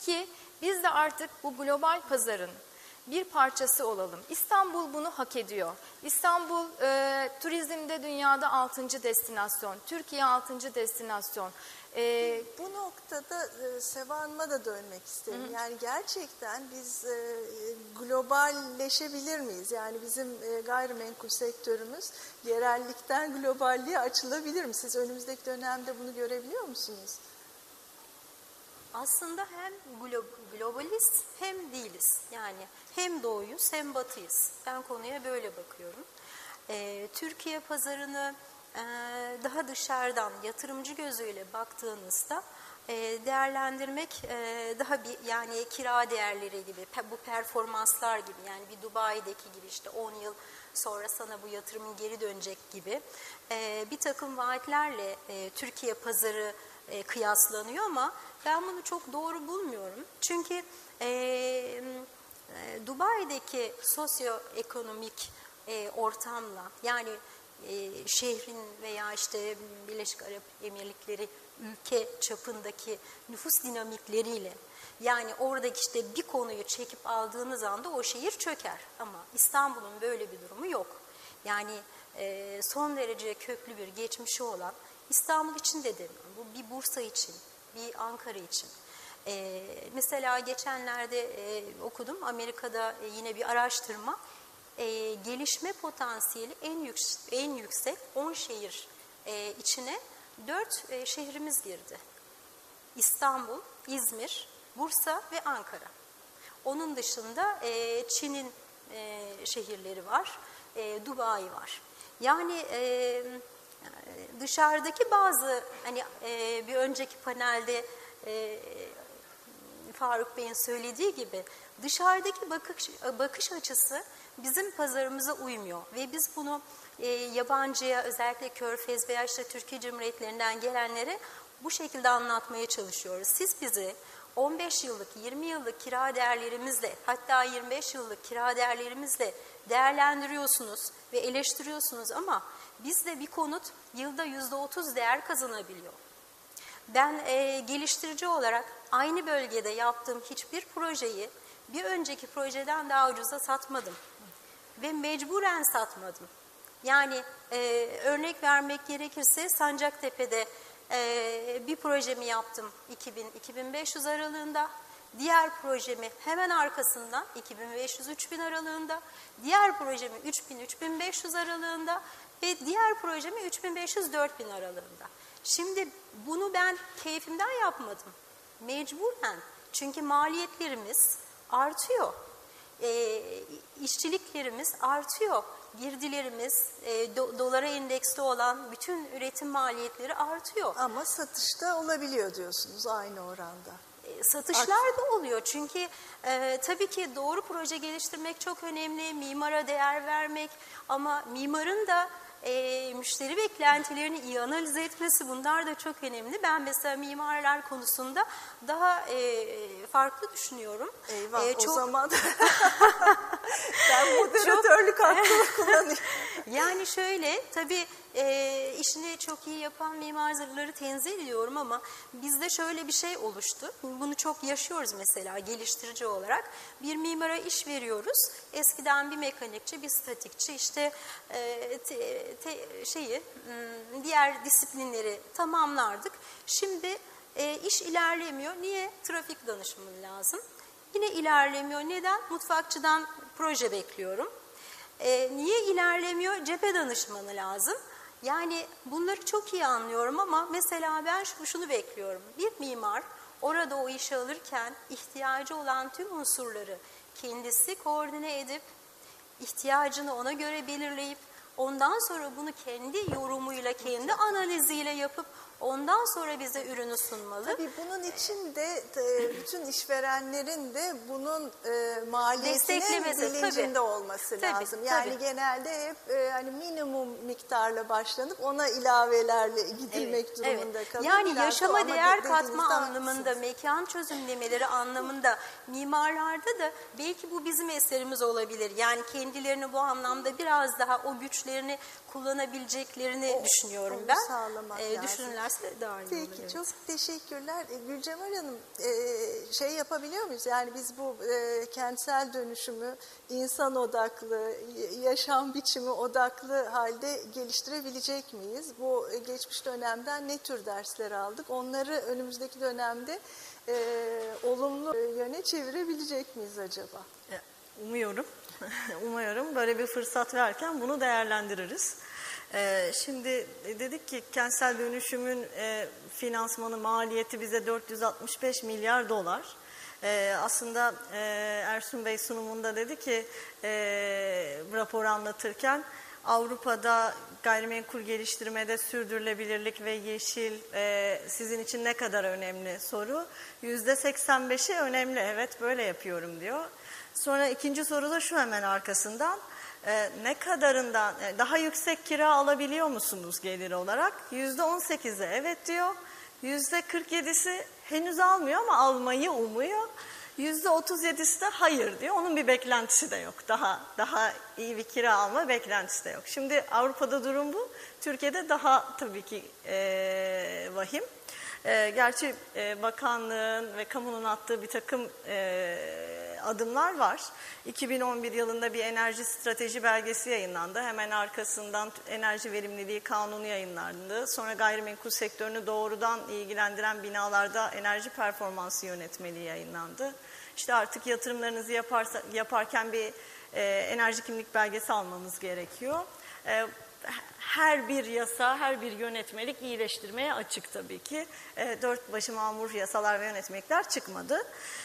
ki biz de artık bu global pazarın bir parçası olalım. İstanbul bunu hak ediyor. İstanbul e, turizmde dünyada altıncı destinasyon, Türkiye altıncı destinasyon. E, Bu noktada e, Seva Hanım'a da dönmek isterim. Yani gerçekten biz e, globalleşebilir miyiz? Yani bizim e, gayrimenkul sektörümüz yerellikten globalliğe açılabilir mi? Siz önümüzdeki dönemde bunu görebiliyor musunuz? Aslında hem glo- globalist hem değiliz. Yani hem doğuyuz hem batıyız. Ben konuya böyle bakıyorum. Ee, Türkiye pazarını e, daha dışarıdan yatırımcı gözüyle baktığınızda e, değerlendirmek e, daha bir yani kira değerleri gibi bu performanslar gibi yani bir Dubai'deki gibi işte 10 yıl sonra sana bu yatırımın geri dönecek gibi e, bir takım vaatlerle e, Türkiye pazarı e, kıyaslanıyor ama ben bunu çok doğru bulmuyorum. Çünkü e, e, Dubai'deki sosyoekonomik e, ortamla yani e, şehrin veya işte Birleşik Arap Emirlikleri ülke çapındaki nüfus dinamikleriyle yani oradaki işte bir konuyu çekip aldığınız anda o şehir çöker. Ama İstanbul'un böyle bir durumu yok. Yani e, son derece köklü bir geçmişi olan İstanbul için de demiyorum. Bu bir Bursa için, bir Ankara için. E, mesela geçenlerde e, okudum Amerika'da e, yine bir araştırma. E, gelişme potansiyeli en, yüks en yüksek 10 şehir e, içine 4 e, şehrimiz girdi. İstanbul, İzmir, Bursa ve Ankara. Onun dışında e, Çin'in e, şehirleri var, e, Dubai var. Yani e, dışarıdaki bazı hani e, bir önceki panelde e, Faruk Bey'in söylediği gibi dışarıdaki bakış, bakış açısı bizim pazarımıza uymuyor ve biz bunu e, yabancıya özellikle Körfez veya işte Türkiye Cumhuriyetlerinden gelenlere bu şekilde anlatmaya çalışıyoruz. Siz bizi 15 yıllık, 20 yıllık kira değerlerimizle hatta 25 yıllık kira değerlerimizle değerlendiriyorsunuz ve eleştiriyorsunuz ama bizde bir konut yılda %30 değer kazanabiliyor. Ben e, geliştirici olarak aynı bölgede yaptığım hiçbir projeyi bir önceki projeden daha ucuza satmadım. Ve mecburen satmadım. Yani e, örnek vermek gerekirse Sancaktepe'de e, bir projemi yaptım 2000-2500 aralığında. Diğer projemi hemen arkasından 2500-3000 aralığında. Diğer projemi 3000-3500 aralığında ve diğer projemi 3500-4000 aralığında. Şimdi bunu ben keyfimden yapmadım. Mecburen. Çünkü maliyetlerimiz artıyor. E, işçiliklerimiz artıyor. Girdilerimiz, e, do, dolara endeksli olan bütün üretim maliyetleri artıyor. Ama satışta olabiliyor diyorsunuz aynı oranda. E, Satışlar da oluyor çünkü e, tabii ki doğru proje geliştirmek çok önemli, mimara değer vermek ama mimarın da e, müşteri beklentilerini iyi analiz etmesi bunlar da çok önemli. Ben mesela mimarlar konusunda daha e, farklı düşünüyorum. Eyvah E, o çok- zaman ben moderatörlük hakkımı kullanıyorum. Yani şöyle tabii e, işini çok iyi yapan mimarları tenzih ediyorum ama bizde şöyle bir şey oluştu. Bunu çok yaşıyoruz mesela geliştirici olarak. Bir mimara iş veriyoruz. Eskiden bir mekanikçi, bir statikçi işte e, te- te- şeyi m, diğer disiplinleri tamamlardık. Şimdi e, iş ilerlemiyor. Niye? Trafik danışmanı lazım. Yine ilerlemiyor. Neden? Mutfakçıdan proje bekliyorum. E, niye ilerlemiyor? Cephe danışmanı lazım. Yani bunları çok iyi anlıyorum ama mesela ben şu- şunu bekliyorum. Bir mimar orada o işi alırken ihtiyacı olan tüm unsurları kendisi koordine edip ihtiyacını ona göre belirleyip ondan sonra bunu kendi yorumuyla, kendi analiziyle yapıp ondan sonra bize ürünü sunmalı. Tabii bunun için de e, bütün işverenlerin de bunun e, maliyetinin bilincinde tabii. olması Tabii, lazım. Yani tabii. genelde hep e, hani minimum miktarla başlanıp ona ilavelerle gidilmek Evet, durumunda evet. kalıyor. Yani yaşama ama değer katma anlamında, haklısınız. mekan çözümlemeleri anlamında mimarlarda da belki bu bizim eserimiz olabilir. Yani kendilerini bu anlamda biraz daha o güçlerini kullanabileceklerini düşünüyorum onu ben. sağlamak Ee, lazım. Düşünürlerse daha iyi olur. Peki evet. çok teşekkürler. E, Gülcemal Hanım e, şey yapabiliyor muyuz? Yani biz bu e, kentsel dönüşümü insan odaklı, yaşam biçimi odaklı halde geliştirebilecek miyiz? Bu geçmiş dönemden ne tür dersler aldık? Onları önümüzdeki dönemde olumlu yöne çevirebilecek miyiz acaba? Umuyorum. Umuyorum böyle bir fırsat verken bunu değerlendiririz. Ee, şimdi dedik ki kentsel dönüşümün e, finansmanı maliyeti bize 465 milyar dolar. Ee, aslında e, Ersun Bey sunumunda dedi ki e, rapor anlatırken Avrupa'da gayrimenkul geliştirmede sürdürülebilirlik ve yeşil e, sizin için ne kadar önemli soru. Yüzde 85'i önemli evet böyle yapıyorum diyor. Sonra ikinci soru da şu hemen arkasından. Ee, ne kadarından e, daha yüksek kira alabiliyor musunuz gelir olarak? Yüzde 18'i evet diyor. Yüzde 47'si henüz almıyor ama almayı umuyor. Yüzde 37'si de hayır diyor. Onun bir beklentisi de yok. Daha daha iyi bir kira alma beklentisi de yok. Şimdi Avrupa'da durum bu. Türkiye'de daha tabii ki e, vahim. E, gerçi e, bakanlığın ve kamunun attığı bir takım e, adımlar var. 2011 yılında bir enerji strateji belgesi yayınlandı. Hemen arkasından enerji verimliliği kanunu yayınlandı. Sonra gayrimenkul sektörünü doğrudan ilgilendiren binalarda enerji performansı yönetmeliği yayınlandı. İşte artık yatırımlarınızı yaparsa, yaparken bir e, enerji kimlik belgesi almanız gerekiyor. E, her bir yasa, her bir yönetmelik iyileştirmeye açık tabii ki. E, dört başı mamur yasalar ve yönetmelikler çıkmadı.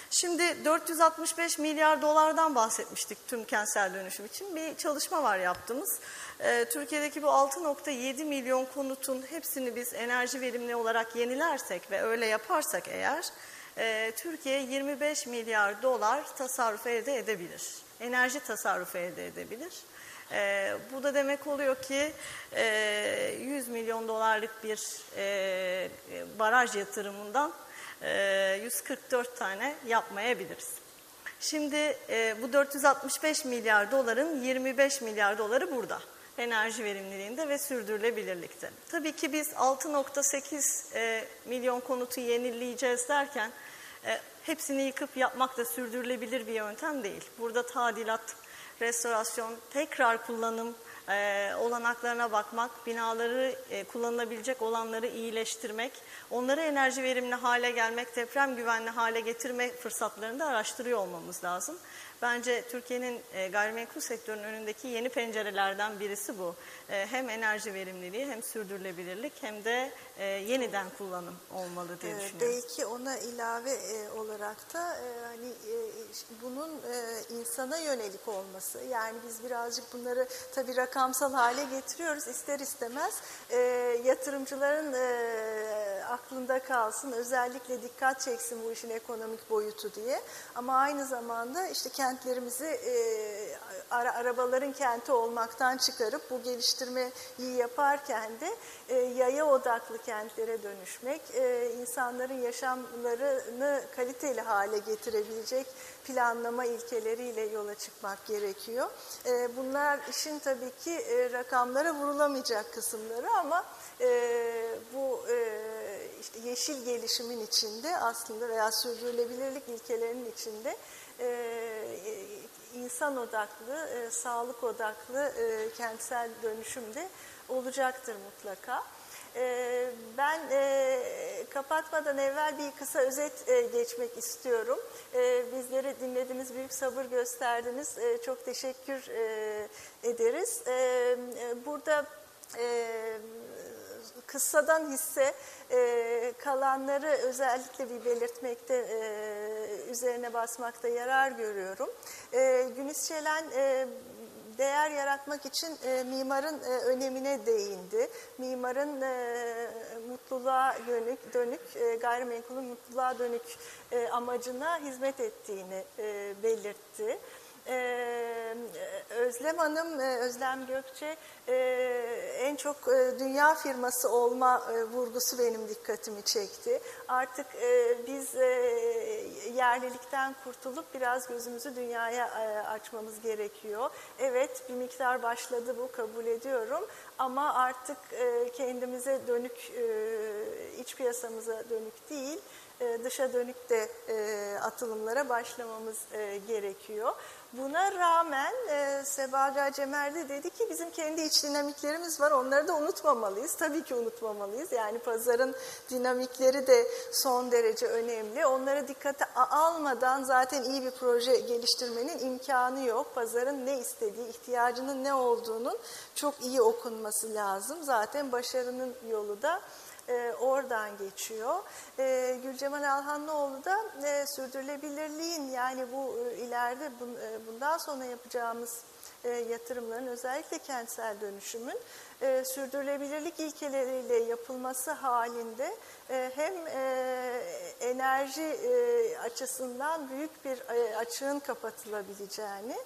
Şimdi 465 milyar dolardan bahsetmiştik tüm kentsel dönüşüm için. Bir çalışma var yaptığımız. E, Türkiye'deki bu 6.7 milyon konutun hepsini biz enerji verimli olarak yenilersek ve öyle yaparsak eğer... e, Türkiye 25 milyar dolar tasarruf elde edebilir. Enerji tasarrufu elde edebilir. E, bu da demek oluyor ki e, 100 milyon dolarlık bir e, baraj yatırımından e, 144 tane yapmayabiliriz. Şimdi e, bu 465 milyar doların 25 milyar doları burada. Enerji verimliliğinde ve sürdürülebilirlikte. Tabii ki biz 6.8 e, milyon konutu yenileyeceğiz derken e, hepsini yıkıp yapmak da sürdürülebilir bir yöntem değil. Burada tadilat, restorasyon, tekrar kullanım e, olanaklarına bakmak, binaları e, kullanılabilecek olanları iyileştirmek, onları enerji verimli hale gelmek, deprem güvenli hale getirme fırsatlarını da araştırıyor olmamız lazım. Bence Türkiye'nin e, gayrimenkul sektörünün önündeki yeni pencerelerden birisi bu. E, hem enerji verimliliği hem sürdürülebilirlik hem de e, yeniden kullanım olmalı diye Ee, düşünüyorum. Belki ona ilave e, olarak da e, hani e, bunun e, insana yönelik olması. Yani biz birazcık bunları tabii rakamsal hale getiriyoruz ister istemez. E, yatırımcıların e, aklında kalsın, özellikle dikkat çeksin bu işin ekonomik boyutu diye. Ama aynı zamanda işte kentlerimizi e, ara, arabaların kenti olmaktan çıkarıp bu geliştirmeyi yaparken de e, yaya odaklı kentlere dönüşmek, e, insanların yaşamlarını kaliteli hale getirebilecek planlama ilkeleriyle yola çıkmak gerekiyor. E, bunlar işin tabii ki e, rakamlara vurulamayacak kısımları ama bu işte yeşil gelişimin içinde aslında veya sürdürülebilirlik ilkelerinin içinde insan odaklı, sağlık odaklı kentsel dönüşüm de olacaktır mutlaka. E, ben e, kapatmadan evvel bir kısa özet e, geçmek istiyorum. E, bizleri dinlediniz, büyük sabır gösterdiniz. E, çok teşekkür e, ederiz. Burada kıssadan hisse kalanları özellikle bir belirtmekte üzerine basmakta yarar görüyorum. E, Günis Çelen e, değer yaratmak için e, mimarın e, önemine değindi. Mimarın e, mutluluğa dönük, dönük e, gayrimenkulün mutluluğa dönük e, amacına hizmet ettiğini e, belirtti. Ee, Özlem Hanım, e, Özlem Gökçe e, en çok e, dünya firması olma e, vurgusu benim dikkatimi çekti. Artık e, biz e, yerlilikten kurtulup biraz gözümüzü dünyaya e, açmamız gerekiyor. Evet bir miktar başladı bu kabul ediyorum ama artık e, kendimize dönük, e, iç piyasamıza dönük değil e, dışa dönük de e, atılımlara başlamamız e, gerekiyor. Buna rağmen e, Sebaga Cemer de dedi ki bizim kendi iç dinamiklerimiz var onları da unutmamalıyız. Tabii ki unutmamalıyız. Yani pazarın dinamikleri de son derece önemli. Onları dikkate almadan zaten iyi bir proje geliştirmenin imkanı yok. Pazarın ne istediği, ihtiyacının ne olduğunun çok iyi okunması lazım. Zaten başarının yolu da e, oradan geçiyor. E, Gülcemal Alhanlıoğlu da e, sürdürülebilirliğin yani bu e, ileride bun, e, bundan sonra yapacağımız e, yatırımların özellikle kentsel dönüşümün e, sürdürülebilirlik ilkeleriyle yapılması halinde e, hem e, enerji e, açısından büyük bir e, açığın kapatılabileceğini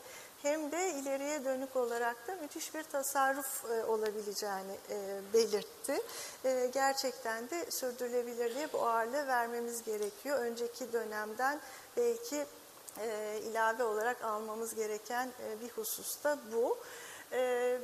hem de ileriye dönük olarak da müthiş bir tasarruf e, olabileceğini e, belirtti. E, gerçekten de sürdürülebilirliğe bu ağırlığı vermemiz gerekiyor. Önceki dönemden belki e, ilave olarak almamız gereken e, bir husus da bu. E,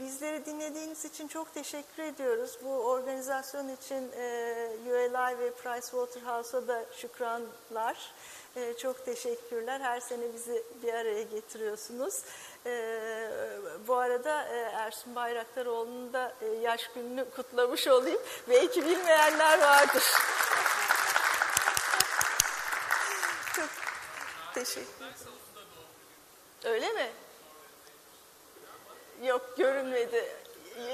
Bizleri dinlediğiniz için çok teşekkür ediyoruz. Bu organizasyon için e, ULI ve Pricewaterhouse'a da şükranlar. E, çok teşekkürler. Her sene bizi bir araya getiriyorsunuz. E, bu arada e, Ersun Bayraktaroğlu'nun da e, yaş gününü kutlamış olayım. Belki bilmeyenler vardır. çok teşekkür Öyle mi? Yok görünmedi.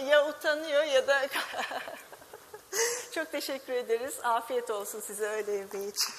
ya utanıyor ya da çok teşekkür ederiz. Afiyet olsun size öyle yemeği için.